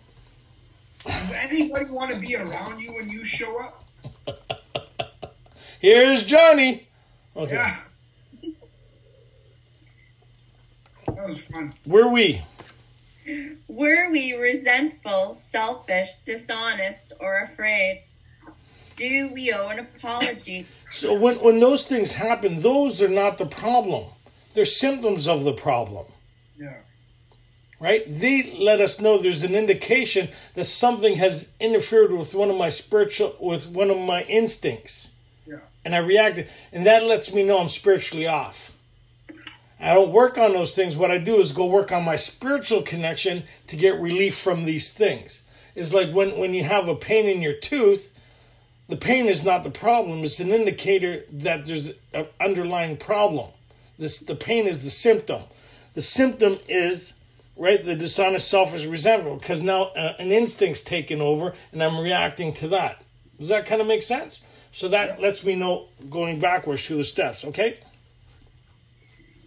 C: Does anybody want to be around you when you show up?
B: Here's Johnny. Okay.
C: Yeah. That was fun.
B: Were we?
A: Were we resentful, selfish, dishonest, or afraid? Do we owe an apology?
B: So when when those things happen, those are not the problem. They're symptoms of the problem. Right? They let us know there's an indication that something has interfered with one of my spiritual with one of my instincts.
C: Yeah.
B: And I reacted. And that lets me know I'm spiritually off. I don't work on those things. What I do is go work on my spiritual connection to get relief from these things. It's like when, when you have a pain in your tooth, the pain is not the problem. It's an indicator that there's an underlying problem. This the pain is the symptom. The symptom is right the dishonest, self is resentful because now uh, an instinct's taken over and I'm reacting to that. Does that kind of make sense? So that lets me know going backwards through the steps. Okay.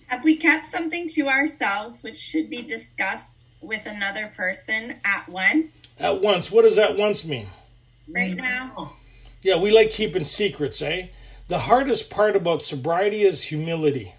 A: Have we kept something to ourselves which should be discussed with another person at once?
B: At once. What does that once mean?
A: Right now?
B: Yeah, we like keeping secrets, eh? The hardest part about sobriety is humility.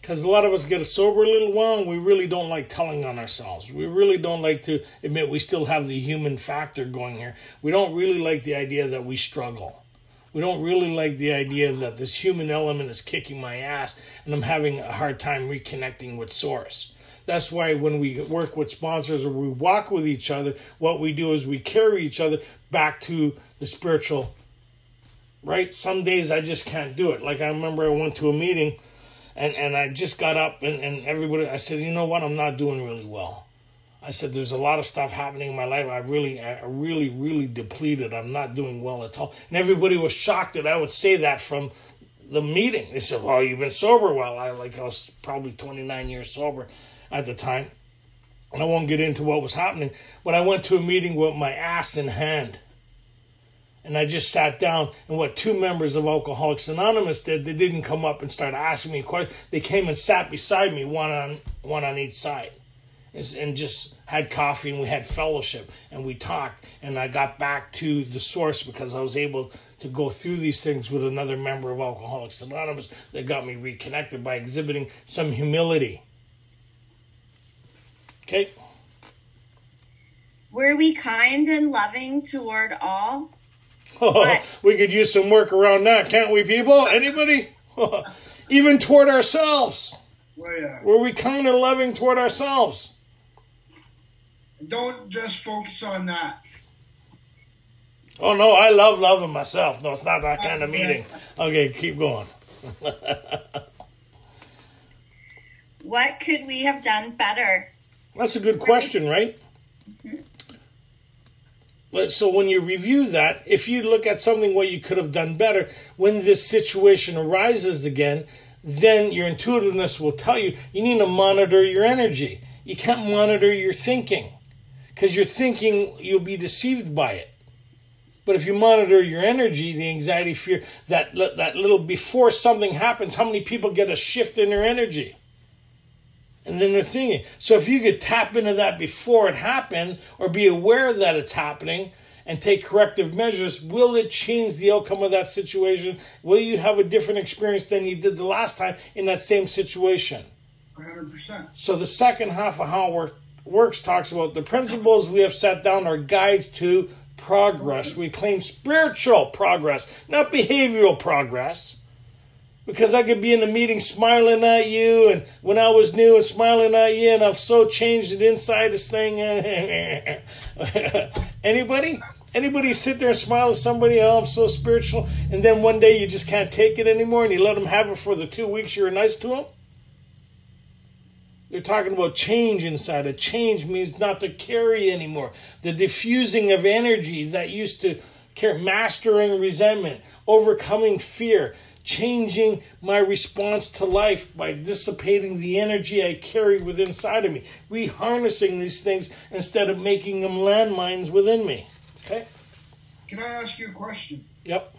B: Because a lot of us get sober a little while and we really don't like telling on ourselves. We really don't like to admit we still have the human factor going here. We don't really like the idea that we struggle. We don't really like the idea that this human element is kicking my ass and I'm having a hard time reconnecting with source. That's why when we work with sponsors or we walk with each other, what we do is we carry each other back to the spiritual. Right? Some days I just can't do it. Like I remember I went to a meeting and, and I just got up and, and everybody I said, you know what, I'm not doing really well. I said, there's a lot of stuff happening in my life. I really, I really, really depleted. I'm not doing well at all. And everybody was shocked that I would say that from the meeting. They said, well, you've been sober. Well, I like, I was probably 29 years sober at the time. And I won't get into what was happening, but I went to a meeting with my ass in hand. And I just sat down, and what two members of Alcoholics Anonymous did, they didn't come up and start asking me questions. They came and sat beside me, one on one on each side and just had coffee and we had fellowship and we talked and I got back to the source because I was able to go through these things with another member of Alcoholics Anonymous that got me reconnected by exhibiting some humility. Okay.
A: Were we kind and loving toward all?
B: Oh, [laughs] we could use some work around that, can't we, people? Anybody? [laughs] Even toward ourselves.
C: Well, yeah.
B: Were we kind and loving toward ourselves?
C: Don't just focus on that.
B: Oh no, I love loving myself. No, it's not that kind of meeting. Okay, keep going. [laughs]
A: what could we have done better?
B: That's a good question, right? Mm-hmm. But so when you review that, if you look at something what you could have done better, when this situation arises again, then your intuitiveness will tell you you need to monitor your energy. You can't monitor your thinking because your thinking you'll be deceived by it. But if you monitor your energy, the anxiety, fear, that that little before something happens, how many people get a shift in their energy? And then they're thinking. So if you could tap into that before it happens, or be aware that it's happening, and take corrective measures, will it change the outcome of that situation? Will you have a different experience than you did the last time in that same situation?
C: 100%.
B: So the second half of how it works talks about the principles we have set down are guides to progress. We claim spiritual progress, not behavioral progress. Because I could be in a meeting smiling at you, and when I was new and smiling at you, and I've so changed it inside this thing. [laughs] Anybody? Anybody sit there and smile at somebody, oh, I'm so spiritual, and then one day you just can't take it anymore and you let them have it for the two weeks you were nice to them? They're talking about change inside. A change means not to carry anymore. The diffusing of energy that used to carry, mastering resentment, overcoming fear, changing my response to life by dissipating the energy I carry within inside of me, reharnessing these things instead of making them landmines within me. Okay?
C: Can I ask you a question?
B: Yep.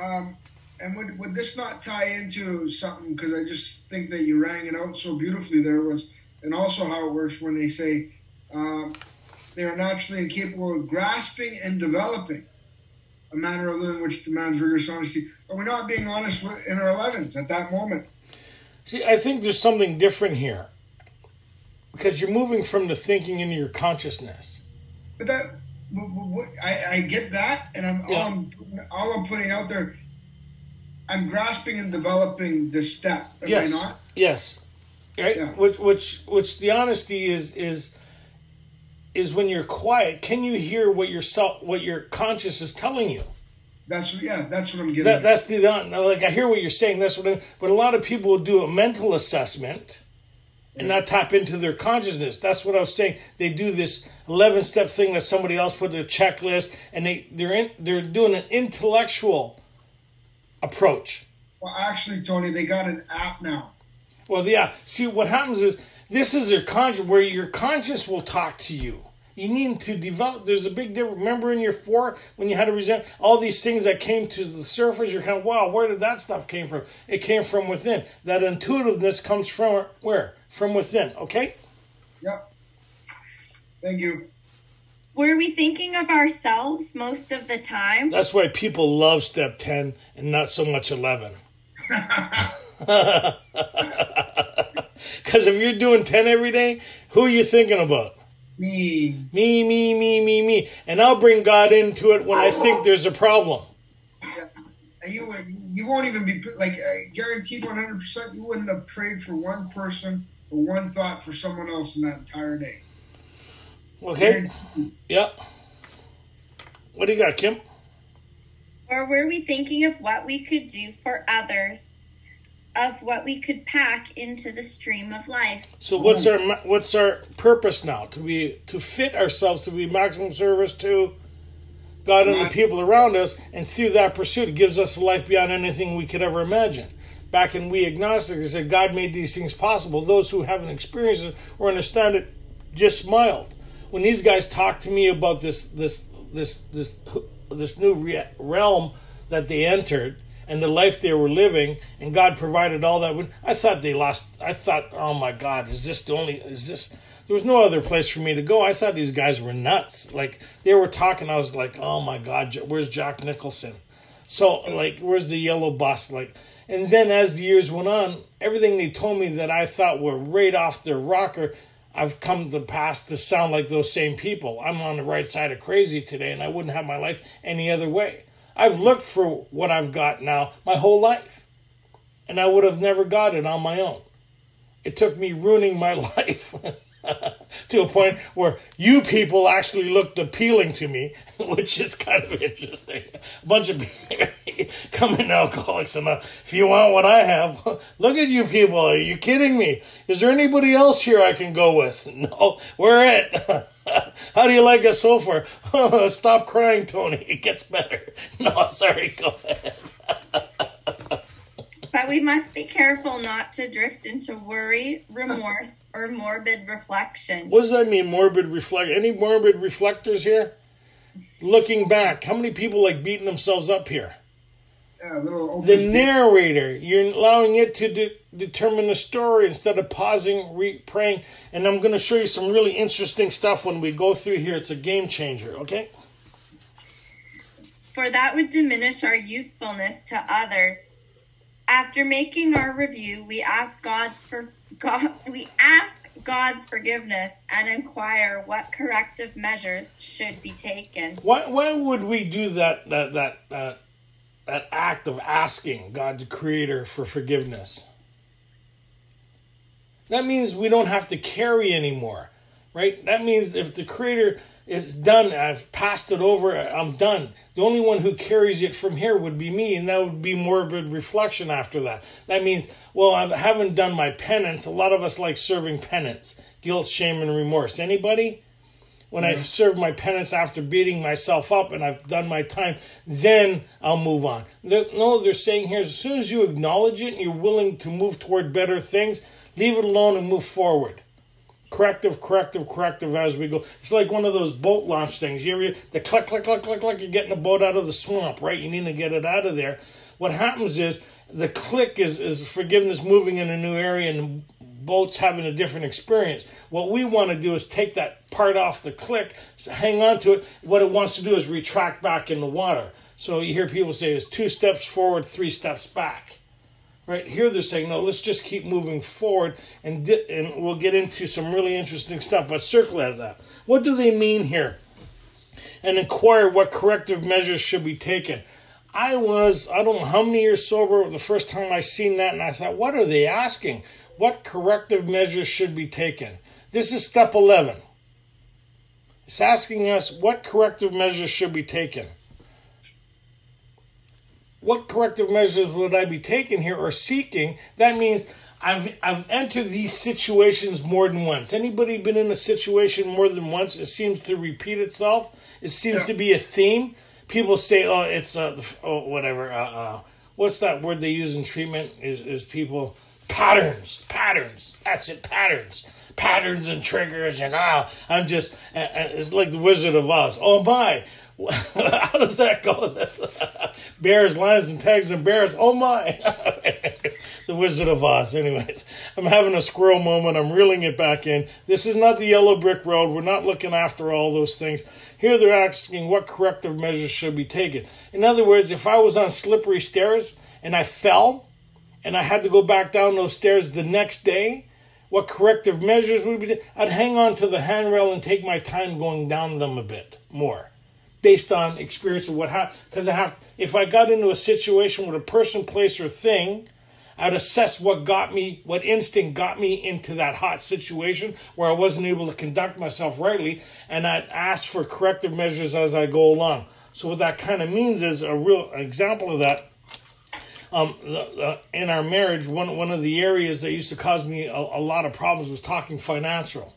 C: Um, and would, would this not tie into something? Because I just think that you rang it out so beautifully there was, and also how it works when they say um, they are naturally incapable of grasping and developing a manner of living which demands rigorous honesty. Are we not being honest in our 11s at that moment?
B: See, I think there's something different here because you're moving from the thinking into your consciousness.
C: But that, I, I get that, and I'm, yeah. all, I'm all I'm putting out there I'm grasping and developing this step. Am
B: yes. Yes. Right. Yeah. Which which which the honesty is is is when you're quiet. Can you hear what your self what your conscious is telling you?
C: That's yeah. That's what I'm getting.
B: That, that's the like I hear what you're saying. That's what. I, but a lot of people will do a mental assessment and not tap into their consciousness. That's what I was saying. They do this eleven step thing that somebody else put a checklist, and they they're in, they're doing an intellectual approach.
C: Well, actually, Tony, they got an app now.
B: Well, yeah. See, what happens is this is your conscious, where your conscious will talk to you. You need to develop. There's a big difference. Remember in your four when you had to resent all these things that came to the surface. You're kind of wow, where did that stuff came from? It came from within. That intuitiveness comes from where? From within. Okay.
C: Yep. Thank you.
A: Were we thinking of ourselves most of the time?
B: That's why people love step 10 and not so much 11. [laughs] [laughs] Because if you're doing 10 every day, who are you thinking about?
C: Me.
B: Me, me, me, me, me. And I'll bring God into it when I think there's a problem.
C: Yeah. You you won't even be like I guaranteed 100. percent You wouldn't have prayed for one person or one thought for someone else in that entire day.
B: Okay? Yeah. What do you got, Kim?
A: Or were we thinking of what we could do for others, of what we could pack into the stream of life?
B: So what's our what's our purpose now? To be to fit ourselves to be maximum service to God and the people around us, and through that pursuit, it gives us a life beyond anything we could ever imagine. Back in We Agnostics, it said God made these things possible. Those who haven't experienced it or understand it just smiled. When these guys talked to me about this this this this this new re- realm that they entered and the life they were living, and God provided all that. I thought they lost. I thought, oh my God, is this the only? Is this? There was no other place for me to go. I thought these guys were nuts. Like they were talking, I was like, oh my God, where's Jack Nicholson? So like, where's the yellow bus? Like, and then as the years went on, everything they told me that I thought were right off their rocker. I've come to pass to sound like those same people. I'm on the right side of crazy today, and I wouldn't have my life any other way. I've looked for what I've got now my whole life, and I would have never got it on my own. It took me ruining my [laughs] life to a point where you people actually looked appealing to me, [laughs] which is kind of interesting. A bunch of [laughs] coming alcoholics enough. If you want what I have, look at you people. Are you kidding me? Is there anybody else here I can go with? No, we're it. How do you like us so far? Stop crying, Tony. It gets better. No, sorry. Go ahead.
A: But we must be careful not to drift into worry, remorse, or morbid reflection.
B: What does that mean, morbid reflect? Any morbid reflectors here? Looking back, how many people like beating themselves up here?
C: Yeah, a little
B: The narrator, you're allowing it to de- determine the story instead of pausing, re- praying. And I'm going to show you some really interesting stuff when we go through here. It's a game changer, okay?
A: for that would diminish our usefulness to others. After making our review, we ask God's for God, we ask God's forgiveness and inquire what corrective measures should be taken.
B: Why, why would we do that, that, that, uh, that act of asking God, the Creator, for forgiveness? That means we don't have to carry anymore, right? That means if the Creator is done, I've passed it over, I'm done. The only one who carries it from here would be me, and that would be morbid reflection after that. That means, well, I haven't done my penance. A lot of us like serving penance, guilt, shame, and remorse. Anybody? when I've served my penance after beating myself up and I've done my time, then I'll move on. No, they're saying here, as soon as you acknowledge it and you're willing to move toward better things, leave it alone and move forward. Corrective, corrective, corrective as we go. It's like one of those boat launch things. You ever the click, click, click, click, click. You're getting a boat out of the swamp, right? You need to get it out of there. What happens is the click is is forgiveness moving in a new area and boats having a different experience. What we want to do is take that part off the click, hang on to it. What it wants to do is retract back in the water. So you hear people say it's two steps forward, three steps back. Right here, they're saying no. Let's just keep moving forward, and di- and we'll get into some really interesting stuff. But circle at that. What do they mean here? And inquire what corrective measures should be taken. I was I don't know how many years sober the first time I seen that, and I thought, what are they asking? What corrective measures should be taken? This is step eleven. It's asking us what corrective measures should be taken what corrective measures would I be taking here or seeking? That means I've I've entered these situations more than once. Anybody been in a situation more than once? It seems to repeat itself. It seems
C: Yeah.
B: to be a theme. People say, "Oh, it's uh, oh, whatever." Uh, uh, what's that word they use in treatment? Is is people patterns? Patterns. That's it. Patterns. Patterns and triggers and ah, I'm just. Uh, uh, it's like the Wizard of Oz. Oh my. [laughs] How does that go? [laughs] bears, lions, and tigers and bears. Oh my! [laughs] the Wizard of Oz. Anyways, I'm having a squirrel moment. I'm reeling it back in. This is not the yellow brick road. We're not looking after all those things. Here they're asking what corrective measures should be taken. In other words, if I was on slippery stairs and I fell and I had to go back down those stairs the next day, what corrective measures would be? I'd hang on to the handrail and take my time going down them a bit more, based on experience of what happened. Because I have, if I got into a situation with a person, place, or thing, I'd assess what got me, what instinct got me into that hot situation where I wasn't able to conduct myself rightly, and I'd ask for corrective measures as I go along. So what that kind of means is a real example of that. Um, the, in our marriage, one one of the areas that used to cause me a, a lot of problems was talking financial.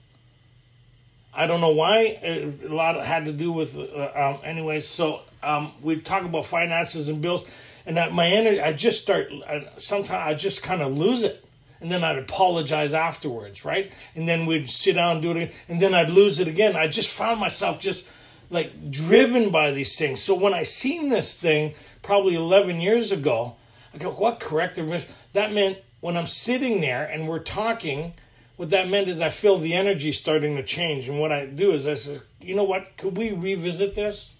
B: I don't know why. It, a lot had to do with, uh, um, anyways. So um, we talk about finances and bills and that my energy, I just start, sometimes I just kind of lose it. And then I'd apologize afterwards, right? And then we'd sit down and do it again, and then I'd lose it again. I just found myself just like driven by these things. So when I seen this thing probably 11 years ago, I go, what corrective? That meant when I'm sitting there and we're talking, what that meant is I feel the energy starting to change. And what I do is I say, you know what? Could we revisit this?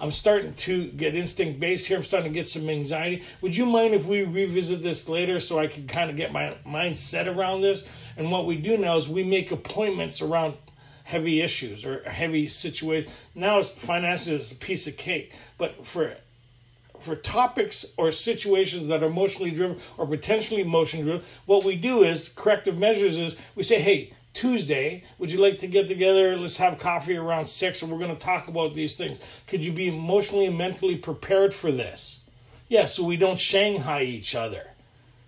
B: I'm starting to get instinct based here. I'm starting to get some anxiety. Would you mind if we revisit this later so I can kind of get my mind set around this? And what we do now is we make appointments around heavy issues or a heavy situations. Now it's finances is a piece of cake, but for for topics or situations that are emotionally driven or potentially emotion driven, what we do is corrective measures is we say, hey, Tuesday, would you like to get together? Let's have coffee around six, and we're going to talk about these things. Could you be emotionally and mentally prepared for this? Yeah, so we don't Shanghai each other,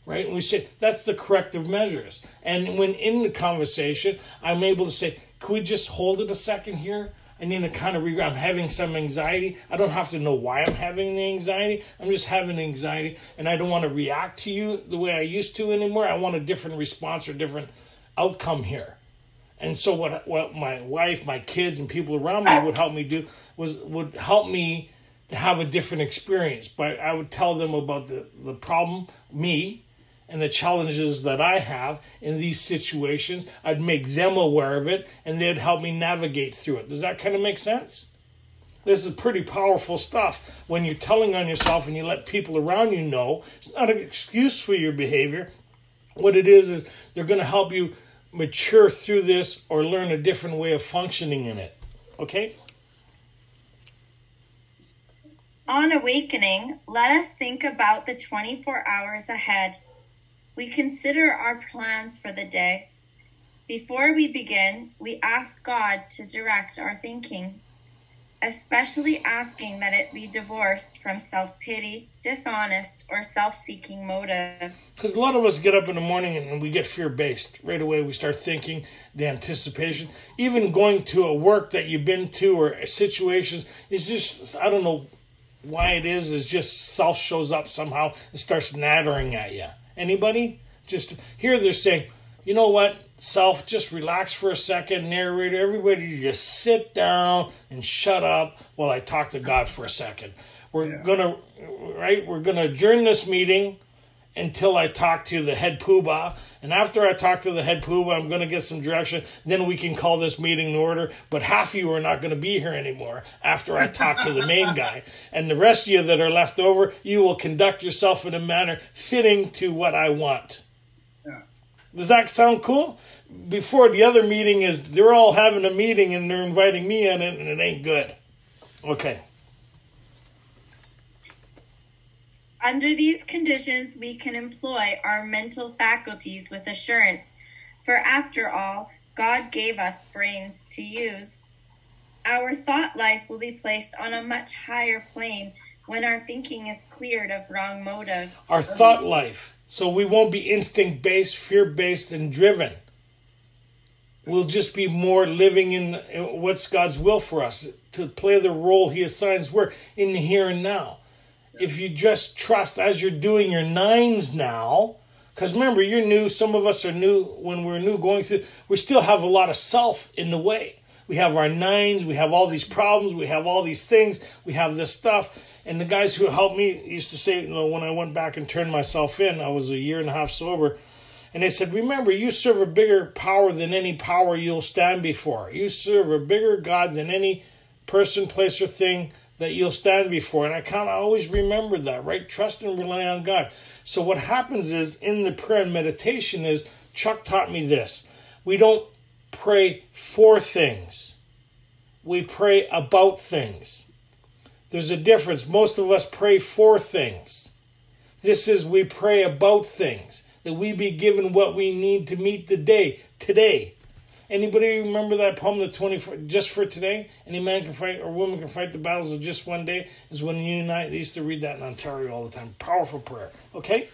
B: right? And we say that's the corrective measures. And when in the conversation, I'm able to say, "Can we just hold it a second here?" I need to kind of regret. I'm having some anxiety. I don't have to know why I'm having the anxiety. I'm just having anxiety, and I don't want to react to you the way I used to anymore. I want a different response or different outcome here. And so what what my wife, my kids, and people around me would help me do was would help me to have a different experience. But I would tell them about the, the problem, me, and the challenges that I have in these situations. I'd make them aware of it and they'd help me navigate through it. Does that kind of make sense? This is pretty powerful stuff when you're telling on yourself and you let people around you know. It's not an excuse for your behavior. What it is is they're going to help you mature through this or learn a different way of functioning in it. Okay?
A: On awakening, let us think about the 24 hours ahead. We consider our plans for the day. Before we begin, we ask God to direct our thinking especially asking that it be divorced from self pity, dishonest, or self seeking motives.
B: Because a lot of us get up in the morning and we get fear based. Right away, we start thinking the anticipation. Even going to a work that you've been to or situations is just, I don't know why it is, is just self shows up somehow and starts nattering at you. Anybody? Just here they're saying, you know what? self, just relax for a second, narrator, everybody just sit down and shut up while I talk to God for a second. We're yeah. gonna right, we're gonna adjourn this meeting until I talk to the head poobah. And after I talk to the head poobah, I'm gonna get some direction. Then we can call this meeting in order. But half of you are not gonna be here anymore after I talk to the main [laughs] guy. And the rest of you that are left over, you will conduct yourself in a manner fitting to what I want. Does that sound cool? Before the other meeting is they're all having a meeting and they're inviting me in and it ain't good. Okay.
A: Under these conditions, we can employ our mental faculties with assurance, for after all, God gave us brains to use. Our thought life will be placed on a much higher plane when our thinking is cleared of wrong motives.
B: Our thought life. So we won't be instinct based, fear based, and driven. We'll just be more living in uh, what's God's will for us to play the role He assigns. We're in the here and now. If you just trust as you're doing your nines now, because remember, you're new. Some of us are new when we're new going through. We still have a lot of self in the way. We have our nines. We have all these problems. We have all these things. We have this stuff. And the guys who helped me used to say, you know, when I went back and turned myself in, I was a year and a half sober. And they said, Remember, you serve a bigger power than any power you'll stand before. You serve a bigger God than any person, place, or thing that you'll stand before. And I kind of always remember that, right? Trust and rely on God. So what happens is in the prayer and meditation is Chuck taught me this. We don't pray for things. We pray about things. There's a difference. Most of us pray for things. This is we pray about things that we be given what we need to meet the day today. Anybody remember that poem, the 24, just for today? Any man can fight or woman can fight the battles of just one day. Is when you and I used to read that in Ontario all the time. Powerful prayer. Okay.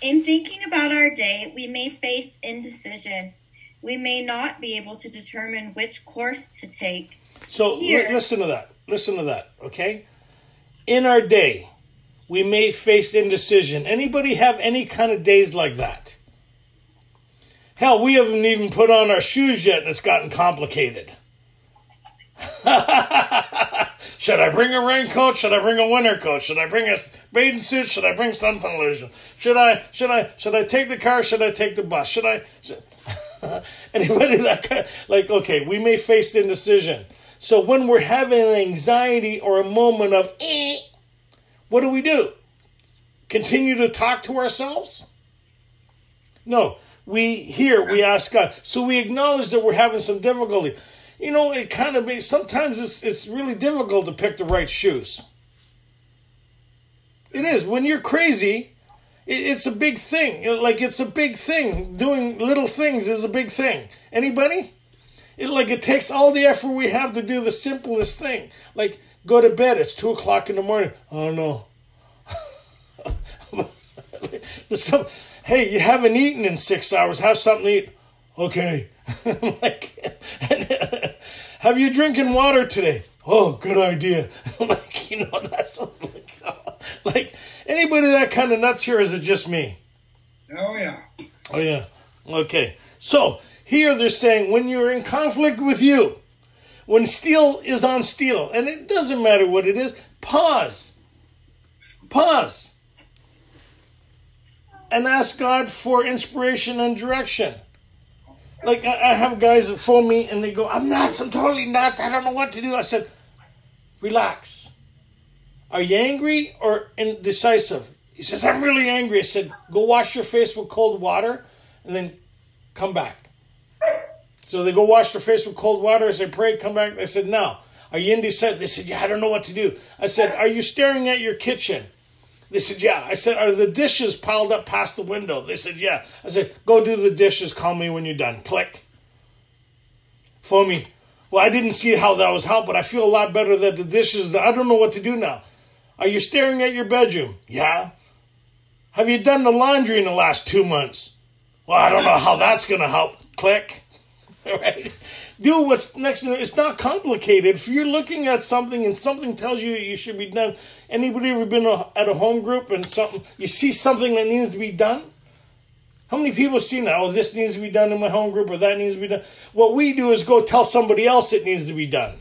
A: In thinking about our day, we may face indecision. We may not be able to determine which course to take.
B: So l- listen to that. Listen to that. Okay. In our day, we may face indecision. Anybody have any kind of days like that? Hell, we haven't even put on our shoes yet and it's gotten complicated. [laughs] Should I bring a raincoat? Should I bring a winter coat? Should I bring a bathing suit? Should I bring suntan lotion? Should I should I should I take the car? Should I take the bus? Should I should... [laughs] anybody [laughs] that kind of, like okay, we may face indecision. So when we're having anxiety or a moment of eh, what do we do? Continue to talk to ourselves? No, we hear, we ask God. So we acknowledge that we're having some difficulty. You know, it kind of makes sometimes it's it's really difficult to pick the right shoes. It is when you're crazy. It, it's a big thing. Like it's a big thing. Doing little things is a big thing. Anybody? It like it takes all the effort we have to do the simplest thing. Like go to bed. It's two o'clock in the morning. i Oh no. some, hey, you haven't eaten in six hours. Have something to eat. Okay. [laughs] like, [laughs] have you drinking water today? Oh, good idea. [laughs] like, you know, that's oh like, like anybody that kind of nuts here, is it just me?
C: Oh, yeah.
B: Oh, yeah. Okay. So here they're saying when you're in conflict with you, when steel is on steel, and it doesn't matter what it is, pause. Pause. And ask God for inspiration and direction. Like I have guys that phone me and they go, "I'm nuts. I'm totally nuts. I don't know what to do." I said, "Relax. Are you angry or indecisive?" He says, "I'm really angry." I said, "Go wash your face with cold water, and then come back." So they go wash their face with cold water. I said, "Pray, come back." I said, "Now, are you indecisive?" They said, "Yeah, I don't know what to do." I said, "Are you staring at your kitchen?" They said, Yeah. I said, Are the dishes piled up past the window? They said, Yeah. I said, Go do the dishes. Call me when you're done. Click. For me. Well, I didn't see how that was help, but I feel a lot better that the dishes, I don't know what to do now. Are you staring at your bedroom? Yeah. Have you done the laundry in the last two months? Well, I don't know how that's going to help. Click. [laughs] right? Do what's next. It's not complicated. If you're looking at something and something tells you you should be done, anybody ever been at a home group and something you see something that needs to be done? How many people have seen that? Oh, this needs to be done in my home group, or that needs to be done. What we do is go tell somebody else it needs to be done.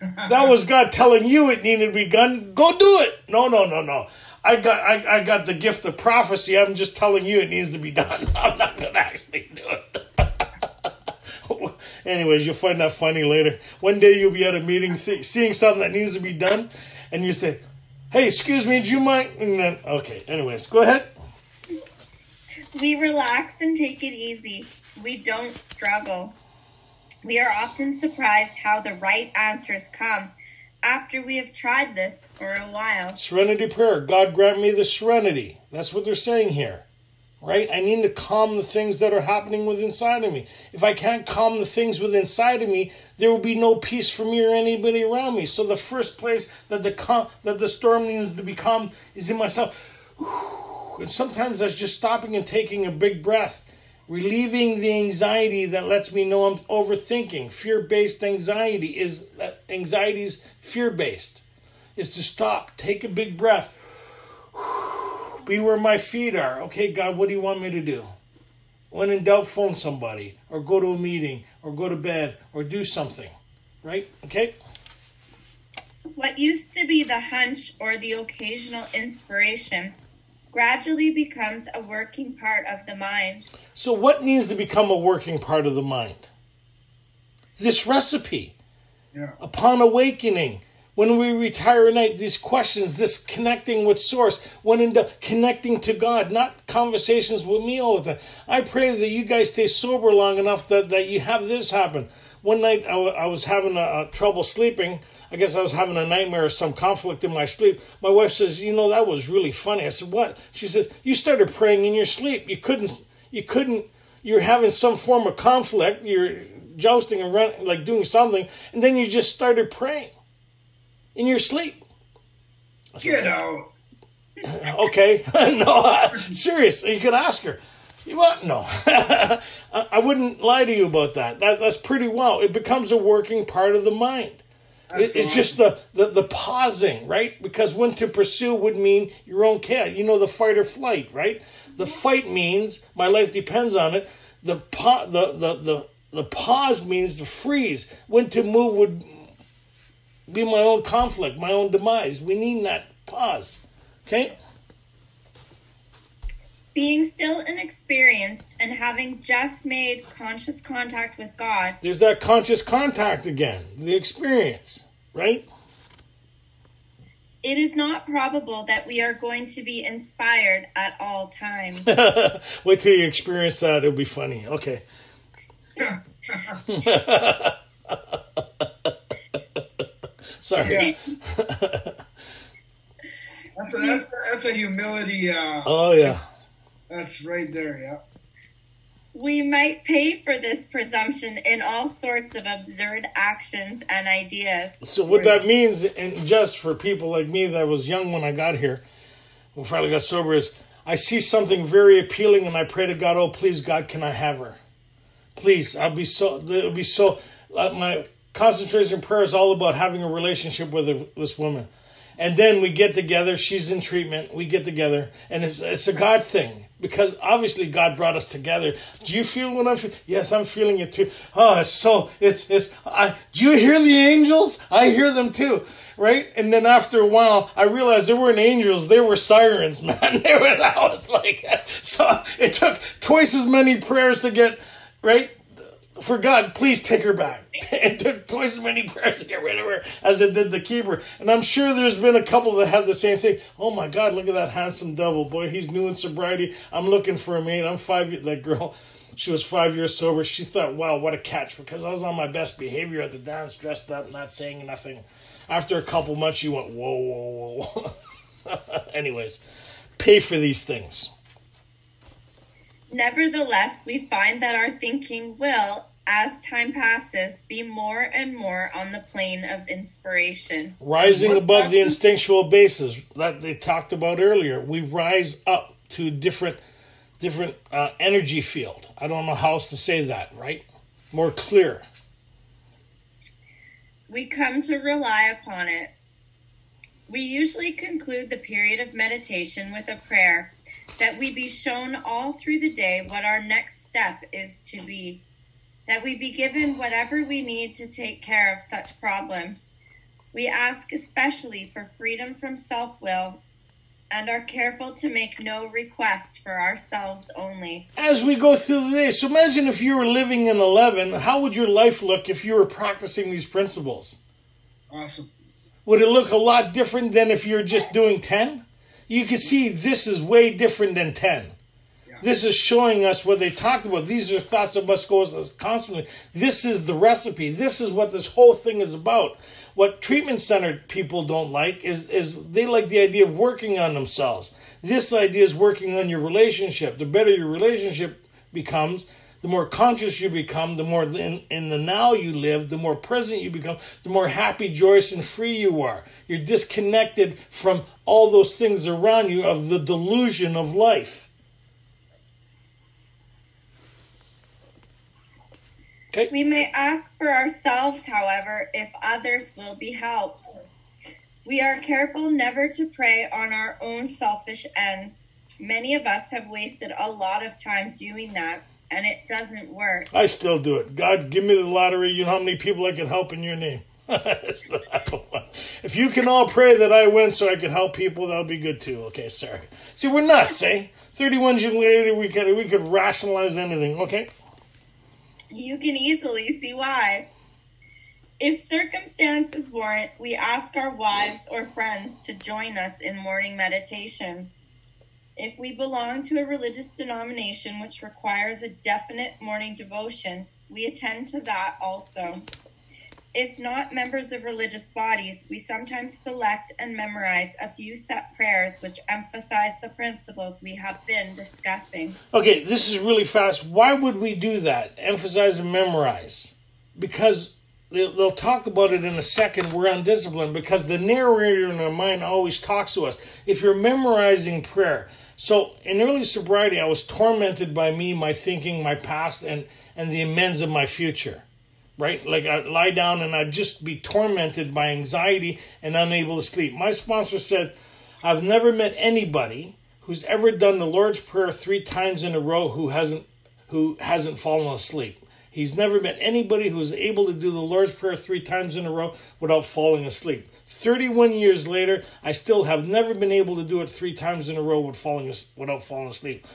B: [laughs] that was God telling you it needed to be done. Go do it. No, no, no, no. I got I, I got the gift of prophecy. I'm just telling you it needs to be done. [laughs] I'm not gonna actually do it. [laughs] Anyways, you'll find that funny later. One day you'll be at a meeting seeing something that needs to be done, and you say, "Hey, excuse me, do you mind?" And then, okay. Anyways, go ahead.
A: We relax and take it easy. We don't struggle. We are often surprised how the right answers come after we have tried this for a while.
B: Serenity prayer. God grant me the serenity. That's what they're saying here right? I need to calm the things that are happening within inside of me. If I can't calm the things within inside of me, there will be no peace for me or anybody around me. So the first place that the that the storm needs to become is in myself. [sighs] And sometimes that's just stopping and taking a big breath, relieving the anxiety that lets me know I'm overthinking. Fear-based anxiety is anxiety is fear-based. Is to stop, take a big breath [sighs] be where my feet are. Okay, God, what do you want me to do? When in doubt, phone somebody, or go to a meeting, or go to bed, or do something. Right? Okay?
A: What used to be the hunch or the occasional inspiration gradually becomes a working part of the mind.
B: So, what needs to become a working part of the mind? This recipe.
C: Yeah.
B: Upon awakening, when we retire at night, these questions, this connecting with Source, went into connecting to God, not conversations with me all the time. I pray that you guys stay sober long enough that, that you have this happen. One night I, w- I was having a, a trouble sleeping. I guess I was having a nightmare or some conflict in my sleep. My wife says, "You know that was really funny." I said, "What?" She says, "You started praying in your sleep. You couldn't. You couldn't. You're having some form of conflict. You're jousting and like doing something, and then you just started praying in your sleep." I said,
C: Get out. [laughs]
B: okay, [laughs] no, uh, serious. You could ask her. You what? No, [laughs] I, I wouldn't lie to you about that. That that's pretty well. It becomes a working part of the mind. It, it's just the, the the pausing, right? Because when to pursue would mean your own cat. You know the fight or flight, right? The fight means my life depends on it. The pa- the, the the the pause means the freeze. When to move would be my own conflict, my own demise. We need that pause. Okay?
A: Being still inexperienced and having just made conscious contact with God,
B: There's that conscious contact again, the experience, right?
A: it is not probable that we are going to be inspired at all times. [laughs]
B: Wait till you experience that. It'll be funny. Okay. [laughs] Sorry.
C: Yeah. [laughs] That's a, that's, that's a humility. Uh,
B: Oh, yeah.
C: that's right there. Yeah.
A: We might pay for this presumption in all sorts of absurd actions and ideas.
B: So, what that means, and just for people like me that was young when I got here, when finally got sober, is I see something very appealing and I pray to God, oh, please, God, can I have her? Please, I'll be so, it'll be so, uh, my concentration prayer is all about having a relationship with this woman. And then we get together, she's in treatment, we get together, and it's, it's a God thing. Because obviously God brought us together. Do you feel what I'm? Yes, I'm feeling it too. Oh, it's so, it's, it's, I, do you hear the angels? I hear them too right? And then after a while, I realized they weren't angels; they were sirens, [laughs] man. I was like, [laughs] so it took twice as many prayers to get right. For God, please take her back. [laughs] It took twice as many prayers to get rid of her as it did the keeper. And I'm sure there's been a couple that had the same thing. Oh my God, look at that handsome devil. Boy, he's new in sobriety. I'm looking for a mate. I'm five, years, that girl, [laughs] she was five years sober. She thought, wow, what a catch. Because I was on my best behavior at the dance, dressed up, not saying nothing. After a couple months, she went, whoa, whoa, whoa. [laughs] Anyways, pay for these things.
A: Nevertheless, we find that our thinking will, as time passes, be more and more on the plane of inspiration.
B: Rising
C: What
B: above the instinctual basis that they talked about earlier, we rise up to different, different uh, energy field. I don't know how else to say that. Right? More clear.
A: We come to rely upon it. We usually conclude the period of meditation with a prayer that we be shown all through the day what our next step is to be, that we be given whatever we need to take care of such problems. We ask especially for freedom from self will and are careful to make no request for ourselves only.
B: As we go through the day, so imagine if you were living in 11, how would your life look if you were practicing these principles?
C: Awesome.
B: Would it look a lot different than if you're just doing 10? You can see this is way different than 10. This is showing us what they talked about. These are thoughts that must go constantly. This is the recipe. This is what this whole thing is about. What treatment centered people don't like is, is they like the idea of working on themselves. This idea is working on your relationship. The better your relationship becomes, the more conscious you become, the more in, in the now you live, the more present you become, the more happy, joyous, and free you are. You're disconnected from all those things around you of the delusion of life. Okay?
A: We may ask for ourselves, however, if others will be helped. We are careful never to pray on our own selfish ends. Many of us have wasted a lot of time doing that, and it doesn't work.
B: I still do it. God, give me the lottery. You know how many people I could help in your name. [laughs] if you can all pray that I win so I can help people, that'll be good too. Okay, sorry. See, we're nuts, eh? 31 years later, we could, we could rationalize anything, okay?
A: You can easily see why. If circumstances warrant, we ask our wives or friends to join us in morning meditation. If we belong to a religious denomination which requires a definite morning devotion, we attend to that also. If not members of religious bodies, we sometimes select and memorize a few set prayers which emphasize the principles we have been discussing.
B: Okay, this is really fast. Why would we do that? Emphasize and memorize? Because they'll, talk about it in a second. We're undisciplined because the narrator in our mind always talks to us. If you're memorizing prayer, so in early sobriety, I was tormented by me, my thinking, my past, and and the amends of my future. Right, like I'd lie down and I'd just be tormented by anxiety and unable to sleep. My sponsor said, "I've never met anybody who's ever done the Lord's Prayer three times in a row who hasn't who hasn't fallen asleep." He's never met anybody who's able to do the Lord's Prayer three times in a row without falling asleep. 31 years later, I still have never been able to do it three times in a row without falling, without falling asleep.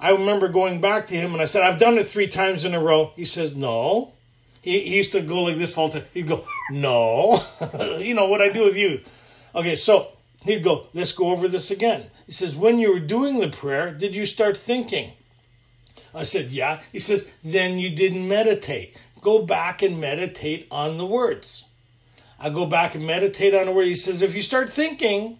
B: I remember going back to him and I said, I've done it three times in a row. He says, No. He, he used to go like this all the time. He'd go, No. [laughs] you know what I do with you. Okay, so he'd go, Let's go over this again. He says, When you were doing the prayer, did you start thinking? I said, Yeah. He says, Then you didn't meditate. Go back and meditate on the words. I go back and meditate on the word. He says, If you start thinking,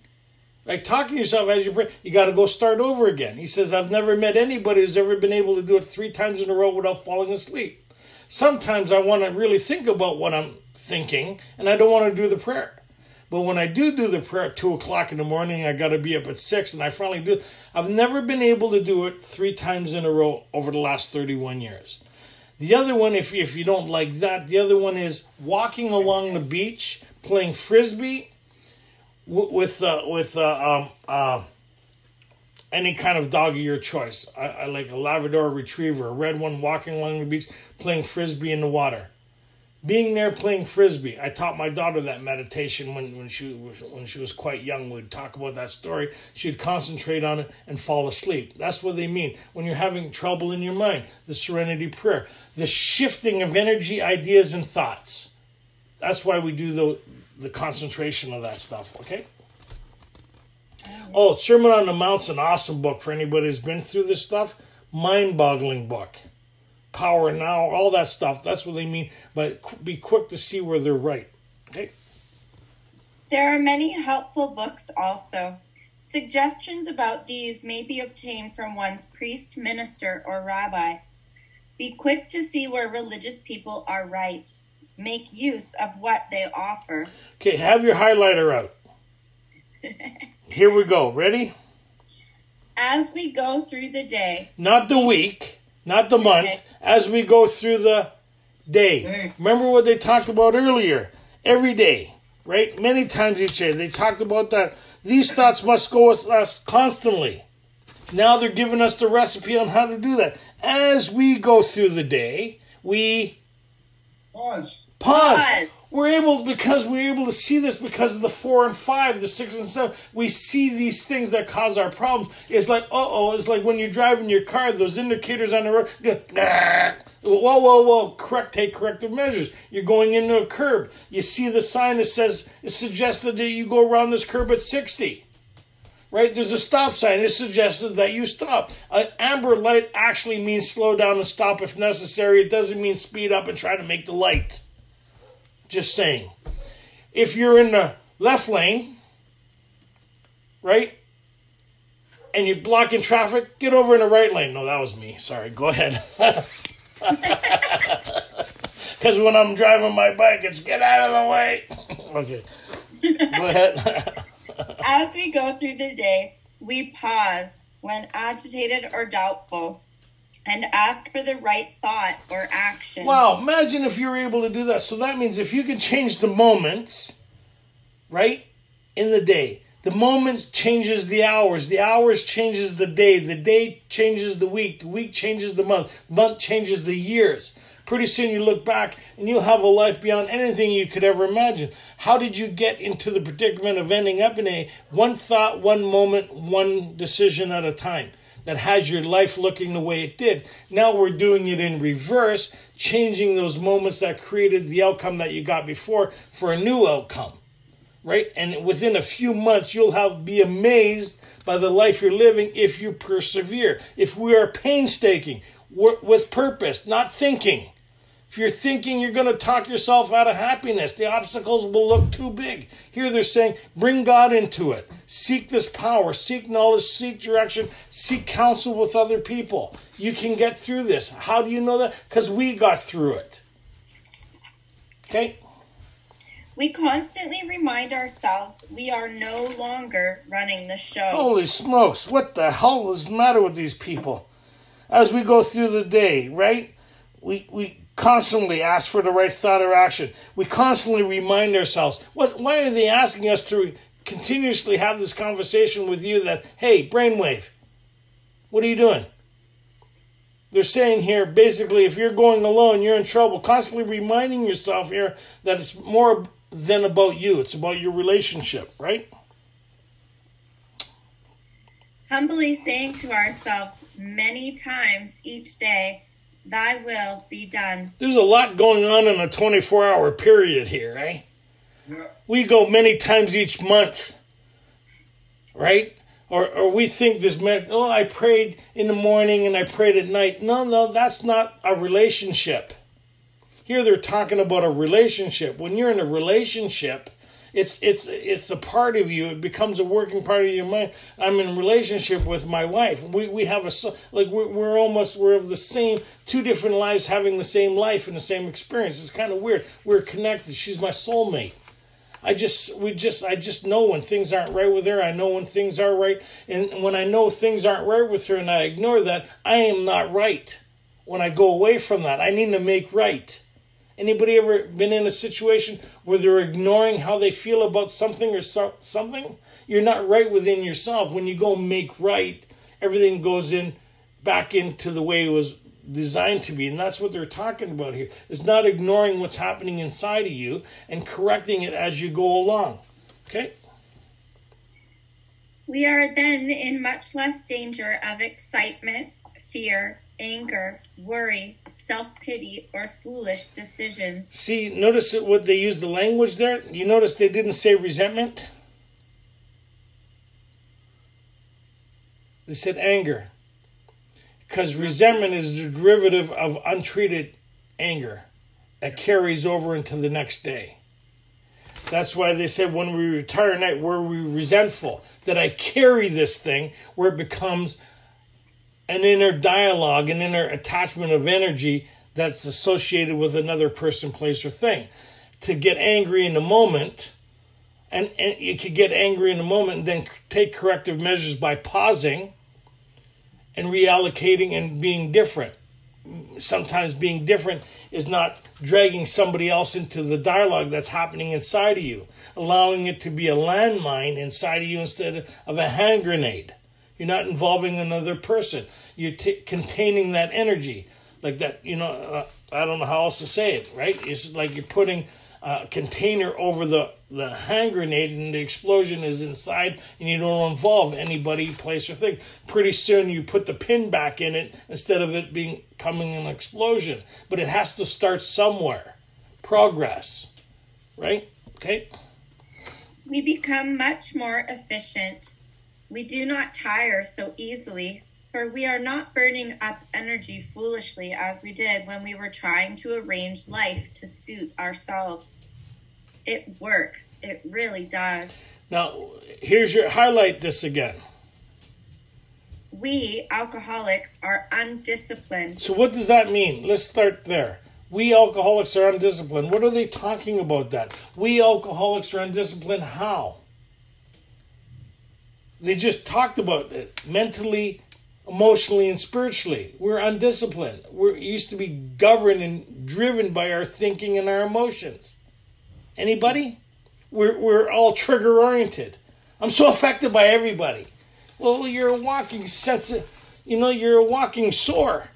B: like talking to yourself as you pray, you got to go start over again. He says, I've never met anybody who's ever been able to do it three times in a row without falling asleep. Sometimes I want to really think about what I'm thinking, and I don't want to do the prayer. But when I do do the prayer at two o'clock in the morning, I got to be up at six, and I finally do. I've never been able to do it three times in a row over the last 31 years. The other one, if, if you don't like that, the other one is walking along the beach, playing frisbee with uh, with uh, um, uh, any kind of dog of your choice. I, I like a Labrador Retriever, a red one, walking along the beach, playing frisbee in the water being there playing frisbee. I taught my daughter that meditation when, when she was when she was quite young. We'd talk about that story. She'd concentrate on it and fall asleep. That's what they mean when you're having trouble in your mind. The serenity prayer, the shifting of energy, ideas, and thoughts. That's why we do the the concentration of that stuff. Okay. Oh, Sermon on the Mount's an awesome book for anybody who's been through this stuff. Mind-boggling book power now, all that stuff. That's what they mean. But be quick to see where they're right. Okay.
A: There are many helpful books also. Suggestions about these may be obtained from one's priest, minister, or rabbi. Be quick to see where religious people are right. Make use of what they offer.
B: Okay, have your highlighter out. [laughs] Here we go. Ready?
A: As we go through the day.
B: Not the week not the month, as we go through the day. Remember what they talked about earlier? Every day, right? Many times each day. They talked about that. These thoughts must go with us constantly. Now they're giving us the recipe on how to do that. As we go through the day, we
C: pause.
B: Pause. pause we're able because we're able to see this because of the four and five, the six and seven. We see these things that cause our problems. It's like, uh oh, it's like when you're driving your car, those indicators on the road. Go, nah. Whoa, whoa, whoa! Correct, take corrective measures. You're going into a curb. You see the sign that says it suggested that you go around this curb at sixty. Right? There's a stop sign. It suggested that you stop. An amber light actually means slow down and stop if necessary. It doesn't mean speed up and try to make the light. Just saying. If you're in the left lane, right, and you're blocking traffic, get over in the right lane. No, that was me. Sorry. Go ahead. [laughs] Because when I'm driving my bike, it's get out of the way. [laughs] okay. Go ahead. [laughs]
A: As we go through the day, we pause when agitated or doubtful and ask for the right thought or action.
B: Wow, imagine if you're able to do that. So that means if you can change the moments, right, in the day, the moment changes the hours, the hours changes the day, the day changes the week, the week changes the month, the month changes the years. Pretty soon you look back and you'll have a life beyond anything you could ever imagine. How did you get into the predicament of ending up in a one thought, one moment, one decision at a time? That has your life looking the way it did. Now we're doing it in reverse, changing those moments that created the outcome that you got before for a new outcome. Right? And within a few months you'll have be amazed by the life you're living if you persevere. If we are painstaking with purpose, not thinking. If you're thinking you're going to talk yourself out of happiness, the obstacles will look too big. Here they're saying, bring God into it. Seek this power, seek knowledge, seek direction, seek counsel with other people. You can get through this. How do you know that? Because we got through it. Okay?
A: We constantly remind ourselves we are no longer running the show.
B: Holy smokes, what the hell is the matter with these people? As we go through the day, right? We, we constantly ask for the right thought or action. We constantly remind ourselves. What, why are they asking us to continuously have this conversation with you that, hey, brainwave, what are you doing? They're saying here basically, if you're going alone, you're in trouble. Constantly reminding yourself here that it's more than about you, it's about your relationship, right?
A: Humbly saying to ourselves many times each day, Thy will be done.
B: There's a lot going on in a 24 hour period here, eh? We go many times each month, right? Or, or we think this meant, oh, I prayed in the morning and I prayed at night. No, no, that's not a relationship. Here they're talking about a relationship. When you're in a relationship, it's it's it's a part of you. It becomes a working part of your mind. I'm in relationship with my wife. We we have a like we're, we're almost we're of the same two different lives having the same life and the same experience. It's kind of weird. We're connected. She's my soulmate. I just we just I just know when things aren't right with her. I know when things are right, and when I know things aren't right with her, and I ignore that, I am not right. When I go away from that, I need to make right. Anybody ever been in a situation where they're ignoring how they feel about something or so, something? You're not right within yourself. When you go make right, everything goes in back into the way it was designed to be. And that's what they're talking about here. Is not ignoring what's happening inside of you and correcting it as you go along. Okay?
A: We are then in much less danger of excitement, fear, anger, worry, self pity, or foolish decisions.
B: See, notice what they used the language there? You notice they didn't say resentment? They said anger. Because resentment is the derivative of untreated anger that carries over into the next day. That's why they said when we retire night, were we resentful? That I carry this thing where it becomes an inner dialogue, an inner attachment of energy that's associated with another person, place, or thing. To get angry in the moment, and, and you could get angry in the moment and then take corrective measures by pausing and reallocating and being different. Sometimes being different is not dragging somebody else into the dialogue that's happening inside of you, allowing it to be a landmine inside of you instead of a hand grenade. You're not involving another person. You're t- containing that energy. Like that, you know, uh, I don't know how else to say it, right? It's like you're putting a container over the, the hand grenade and the explosion is inside and you don't involve anybody, place, or thing. Pretty soon you put the pin back in it instead of it being coming an explosion. But it has to start somewhere. Progress, right? Okay.
A: We become much more efficient we do not tire so easily, for we are not burning up energy foolishly as we did when we were trying to arrange life to suit ourselves. It works. It really does.
B: Now, here's your highlight this again.
A: We alcoholics are undisciplined.
B: So, what does that mean? Let's start there. We alcoholics are undisciplined. What are they talking about that? We alcoholics are undisciplined. How? They just talked about it mentally, emotionally, and spiritually. We're undisciplined. We're used to be governed and driven by our thinking and our emotions. Anybody? We're, we're all trigger oriented. I'm so affected by everybody. Well, you're a walking sense of, you know, you're a walking sore.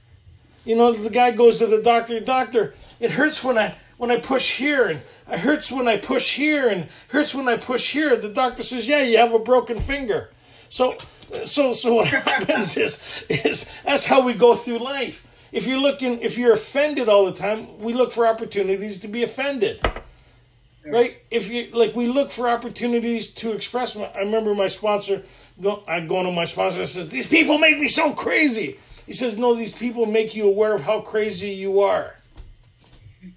B: You know, the guy goes to the doctor, doctor, it hurts when I when I push here and it hurts when I push here and hurts when I push here. The doctor says, "Yeah, you have a broken finger." So so so what [laughs] happens is is that's how we go through life. If you're looking if you're offended all the time, we look for opportunities to be offended. Right? If you like we look for opportunities to express my, I remember my sponsor go I go to my sponsor and says, These people make me so crazy. He says, No, these people make you aware of how crazy you are.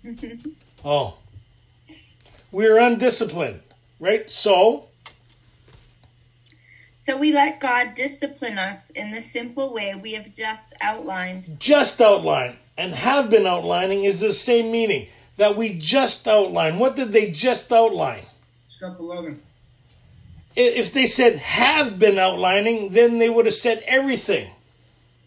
B: [laughs] oh. We're undisciplined, right? So
A: so we let God discipline us in the simple way we have just outlined.
B: Just outlined and have been outlining is the same meaning that we just outlined. What did they just outline?
C: Step 11.
B: If they said have been outlining, then they would have said everything.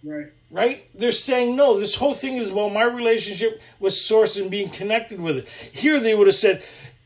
C: Right.
B: Right? They're saying, no, this whole thing is about my relationship with Source and being connected with it. Here they would have said,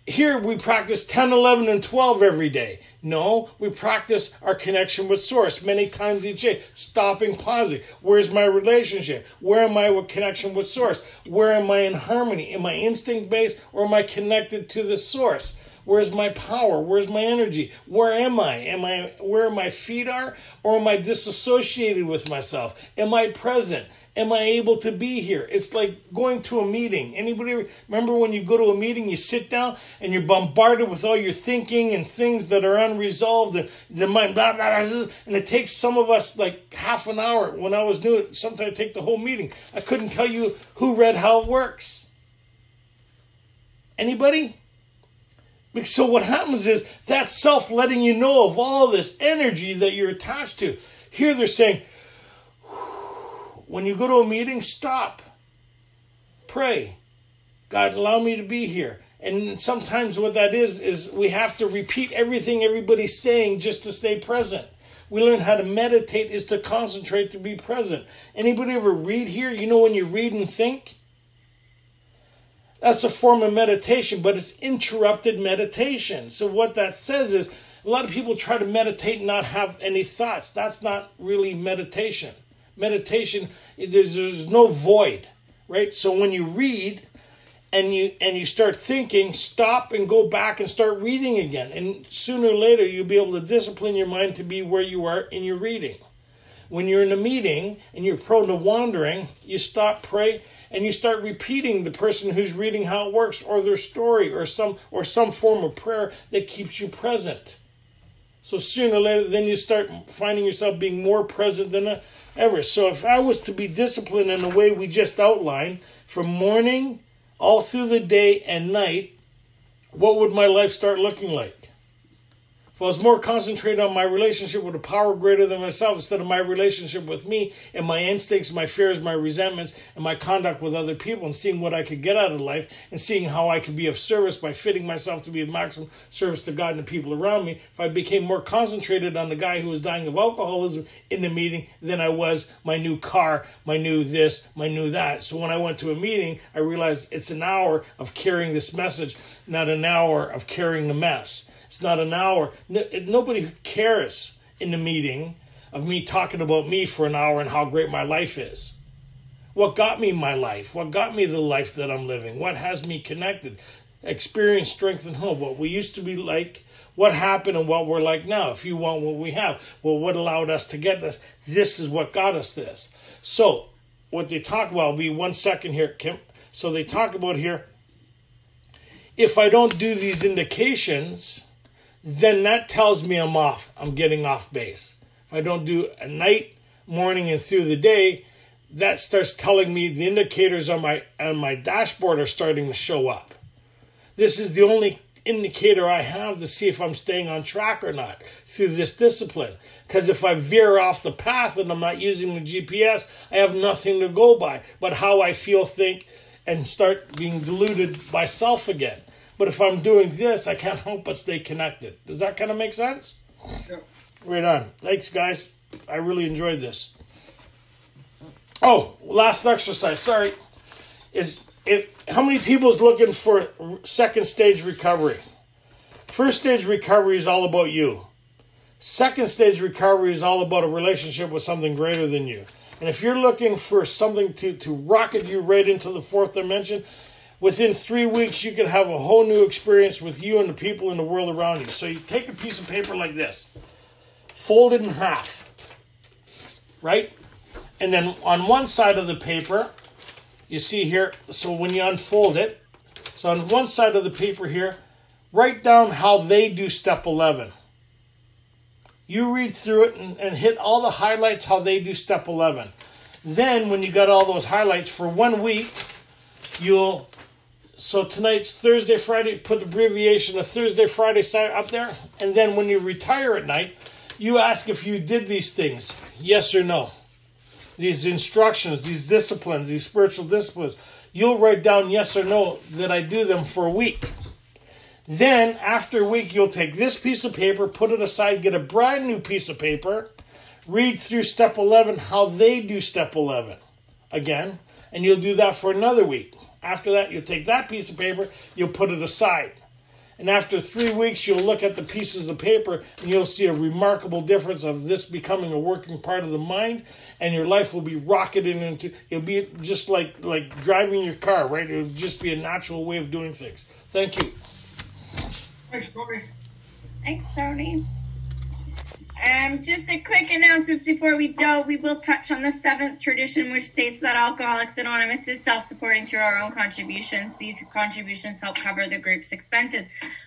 B: here we practice 10, 11, and 12 every day. No, we practice our connection with Source many times each day, stopping, pausing. Where's my relationship? Where am I with connection with Source? Where am I in harmony? Am I instinct based or am I connected to the Source? Where's my power? Where's my energy? Where am I? Am I where my feet are? Or am I disassociated with myself? Am I present? Am I able to be here? It's like going to a meeting. Anybody remember when you go to a meeting, you sit down and you're bombarded with all your thinking and things that are unresolved and the mind blah blah blah and it takes some of us like half an hour. When I was new, it sometimes take the whole meeting. I couldn't tell you who read how it works. Anybody? So what happens is that self letting you know of all this energy that you're attached to. Here they're saying, when you go to a meeting, stop. Pray. God, allow me to be here. And sometimes what that is, is we have to repeat everything everybody's saying just to stay present. We learn how to meditate is to concentrate to be present. Anybody ever read here? You know when you read and think? That's a form of meditation, but it's interrupted meditation. So what that says is a lot of people try to meditate and not have any thoughts. That's not really meditation. Meditation, there's, there's no void, right? So when you read and you and you start thinking, stop and go back and start reading again. And sooner or later you'll be able to discipline your mind to be where you are in your reading. When you're in a meeting and you're prone to wandering, you stop, pray, and you start repeating the person who's reading how it works or their story or some or some form of prayer that keeps you present. So sooner or later, then you start finding yourself being more present than ever. So if I was to be disciplined in the way we just outlined, from morning all through the day and night, what would my life start looking like? If I was more concentrated on my relationship with a power greater than myself instead of my relationship with me and my instincts, my fears, my resentments, and my conduct with other people, and seeing what I could get out of life and seeing how I could be of service by fitting myself to be of maximum service to God and the people around me, if I became more concentrated on the guy who was dying of alcoholism in the meeting than I was my new car, my new this, my new that. So when I went to a meeting, I realized it's an hour of carrying this message, not an hour of carrying the mess. It's not an hour. nobody cares in the meeting of me talking about me for an hour and how great my life is. What got me my life? What got me the life that I'm living? What has me connected? Experience, strength, and hope. What we used to be like, what happened, and what we're like now. If you want what we have, well, what allowed us to get this? This is what got us this. So, what they talk about, will be one second here, Kim. So, they talk about here if I don't do these indications, then that tells me I'm off. I'm getting off base. If I don't do a night, morning, and through the day, that starts telling me the indicators on my on my dashboard are starting to show up. This is the only indicator I have to see if I'm staying on track or not through this discipline. Because if I veer off the path and I'm not using the GPS, I have nothing to go by but how I feel, think, and start being deluded by self again. But if I'm doing this, I can't [laughs] help but stay connected. Does that kind of make sense?
C: Yep.
B: Right on. Thanks, guys. I really enjoyed this. Oh, last exercise. Sorry. Is if how many people is looking for second stage recovery? First stage recovery is all about you. Second stage recovery is all about a relationship with something greater than you. And if you're looking for something to, to rocket you right into the fourth dimension, within three weeks you could have a whole new experience with you and the people in the world around you. So you take a piece of paper like this, fold it in half, right? And then on one side of the paper, you see here, so when you unfold it, so on one side of the paper here, write down how they do step 11. You read through it and, and hit all the highlights how they do step 11. Then, when you got all those highlights for one week, you'll. So tonight's Thursday, Friday, put the abbreviation of Thursday, Friday Saturday up there. And then when you retire at night, you ask if you did these things yes or no. These instructions, these disciplines, these spiritual disciplines. You'll write down yes or no that I do them for a week. Then, after a week, you'll take this piece of paper, put it aside, get a brand new piece of paper, read through step 11, how they do step 11 again, and you'll do that for another week. After that, you'll take that piece of paper, you'll put it aside. And after three weeks, you'll look at the pieces of paper and you'll see a remarkable difference of this becoming a working part of the mind, and your life will be rocketing into. It'll be just like like driving your car, right? It'll just be a natural way of doing things. Thank you.
C: Thanks, Tony.
A: Thanks, Tony. Um, just a quick announcement before we go. We will touch on the seventh tradition, which states that Alcoholics Anonymous is self supporting through our own contributions. These contributions help cover the group's expenses,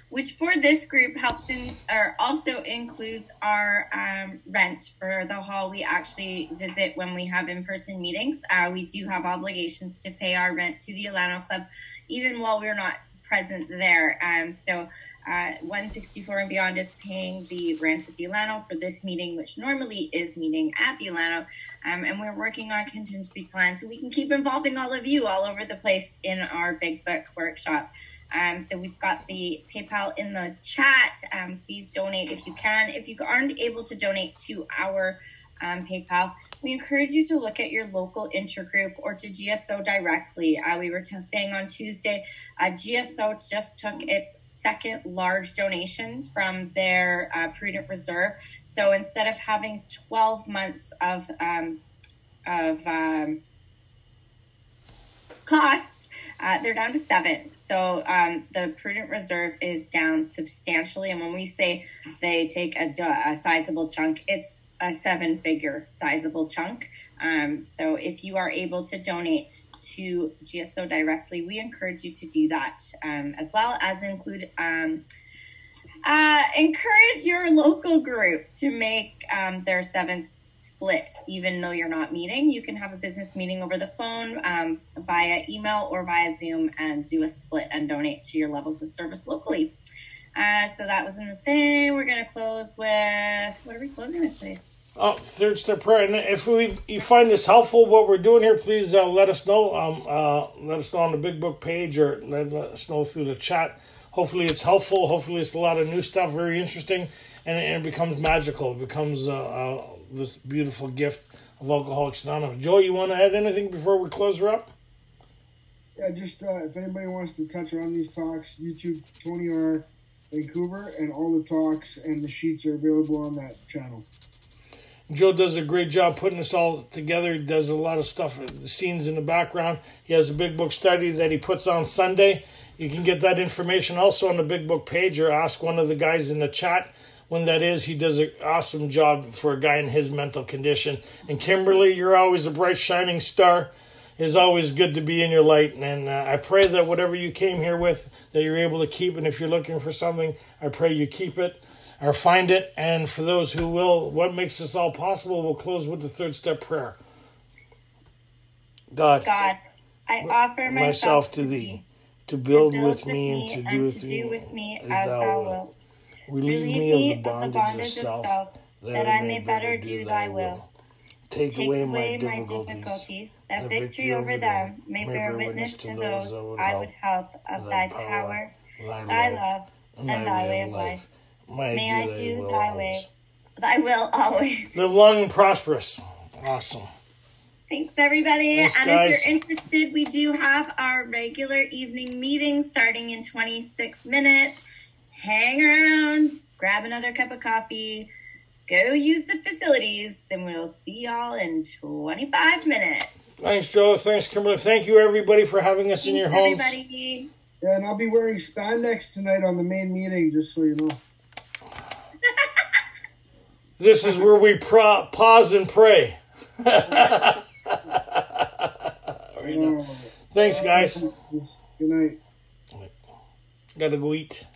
A: which for this group helps in, or also includes our um, rent for the hall we actually visit when we have in person meetings. Uh, we do have obligations to pay our rent to the Alano Club, even while we're not present there. Um, so uh, 164 and beyond is paying the rent at the Alano for this meeting, which normally is meeting at the Alano. Um, and we're working on contingency plans so we can keep involving all of you all over the place in our Big Book workshop. Um, so we've got the PayPal in the chat. Um, please donate if you can. If you aren't able to donate to our um, PayPal, we encourage you to look at your local intergroup or to GSO directly. Uh, we were t- saying on Tuesday, uh, GSO just took its second large donation from their uh, Prudent Reserve. So instead of having 12 months of um, of um, costs, uh, they're down to seven. So um, the prudent reserve is down substantially. And when we say they take a, a sizable chunk, it's a seven figure sizable chunk. Um, so if you are able to donate to GSO directly, we encourage you to do that um, as well as include. Um, uh, encourage your local group to make um, their seventh split, even though you're not meeting. You can have a business meeting over the phone, um, via email, or via Zoom and do a split and donate to your levels of service locally. Uh, so that was in the thing. We're gonna close with what are we closing with please?
B: Oh, third step prayer. And if we you find this helpful, what we're doing here, please uh, let us know. Um, uh, let us know on the Big Book page or let, let, us know through the chat. Hopefully, it's helpful. Hopefully, it's a lot of new stuff, very interesting, and, and it becomes magical. It becomes uh, uh this beautiful gift of Alcoholics Anonymous. Joe, you want to add anything before we close her up?
C: Yeah, just uh, if anybody wants to touch on these talks, YouTube Tony R. Vancouver, and all the talks and the sheets are available on that channel.
B: Joe does a great job putting this all together. He does a lot of stuff, the scenes in the background. He has a big book study that he puts on Sunday. You can get that information also on the big book page or ask one of the guys in the chat when that is. He does an awesome job for a guy in his mental condition. And Kimberly, you're always a bright, shining star. It's always good to be in your light. And uh, I pray that whatever you came here with, that you're able to keep. And if you're looking for something, I pray you keep it or find it. And for those who will, what makes this all possible, we'll close with the third step prayer. God,
A: God, I offer myself, to thee,
B: to build, to build with, me and to do with, do with me as, as thou wilt. Relieve, me of the bondage, of, the bondage of self, that I may better do thy will. Take, Take away, my difficulties, difficulties that victory over them may bear witness to those I would help of thy power, thy love, and thy way of life.
A: May, May I do thy way. Thy will always.
B: Live long and prosperous. Awesome.
A: Thanks, everybody. Thanks, and guys. if you're interested, we do have our regular evening meeting starting in 26 minutes. Hang around, grab another cup of coffee, go use the facilities, and we'll see y'all in 25 minutes.
B: Thanks, Joe. Thanks, Kimberly. Thank you, everybody, for having us in your homes.
A: Everybody.
C: Yeah, and I'll be wearing spandex tonight on the main meeting, just so you know. [laughs]
B: This is where we pro- pause and pray. [laughs] Thanks, guys.
C: good night.
B: Gotta go eat.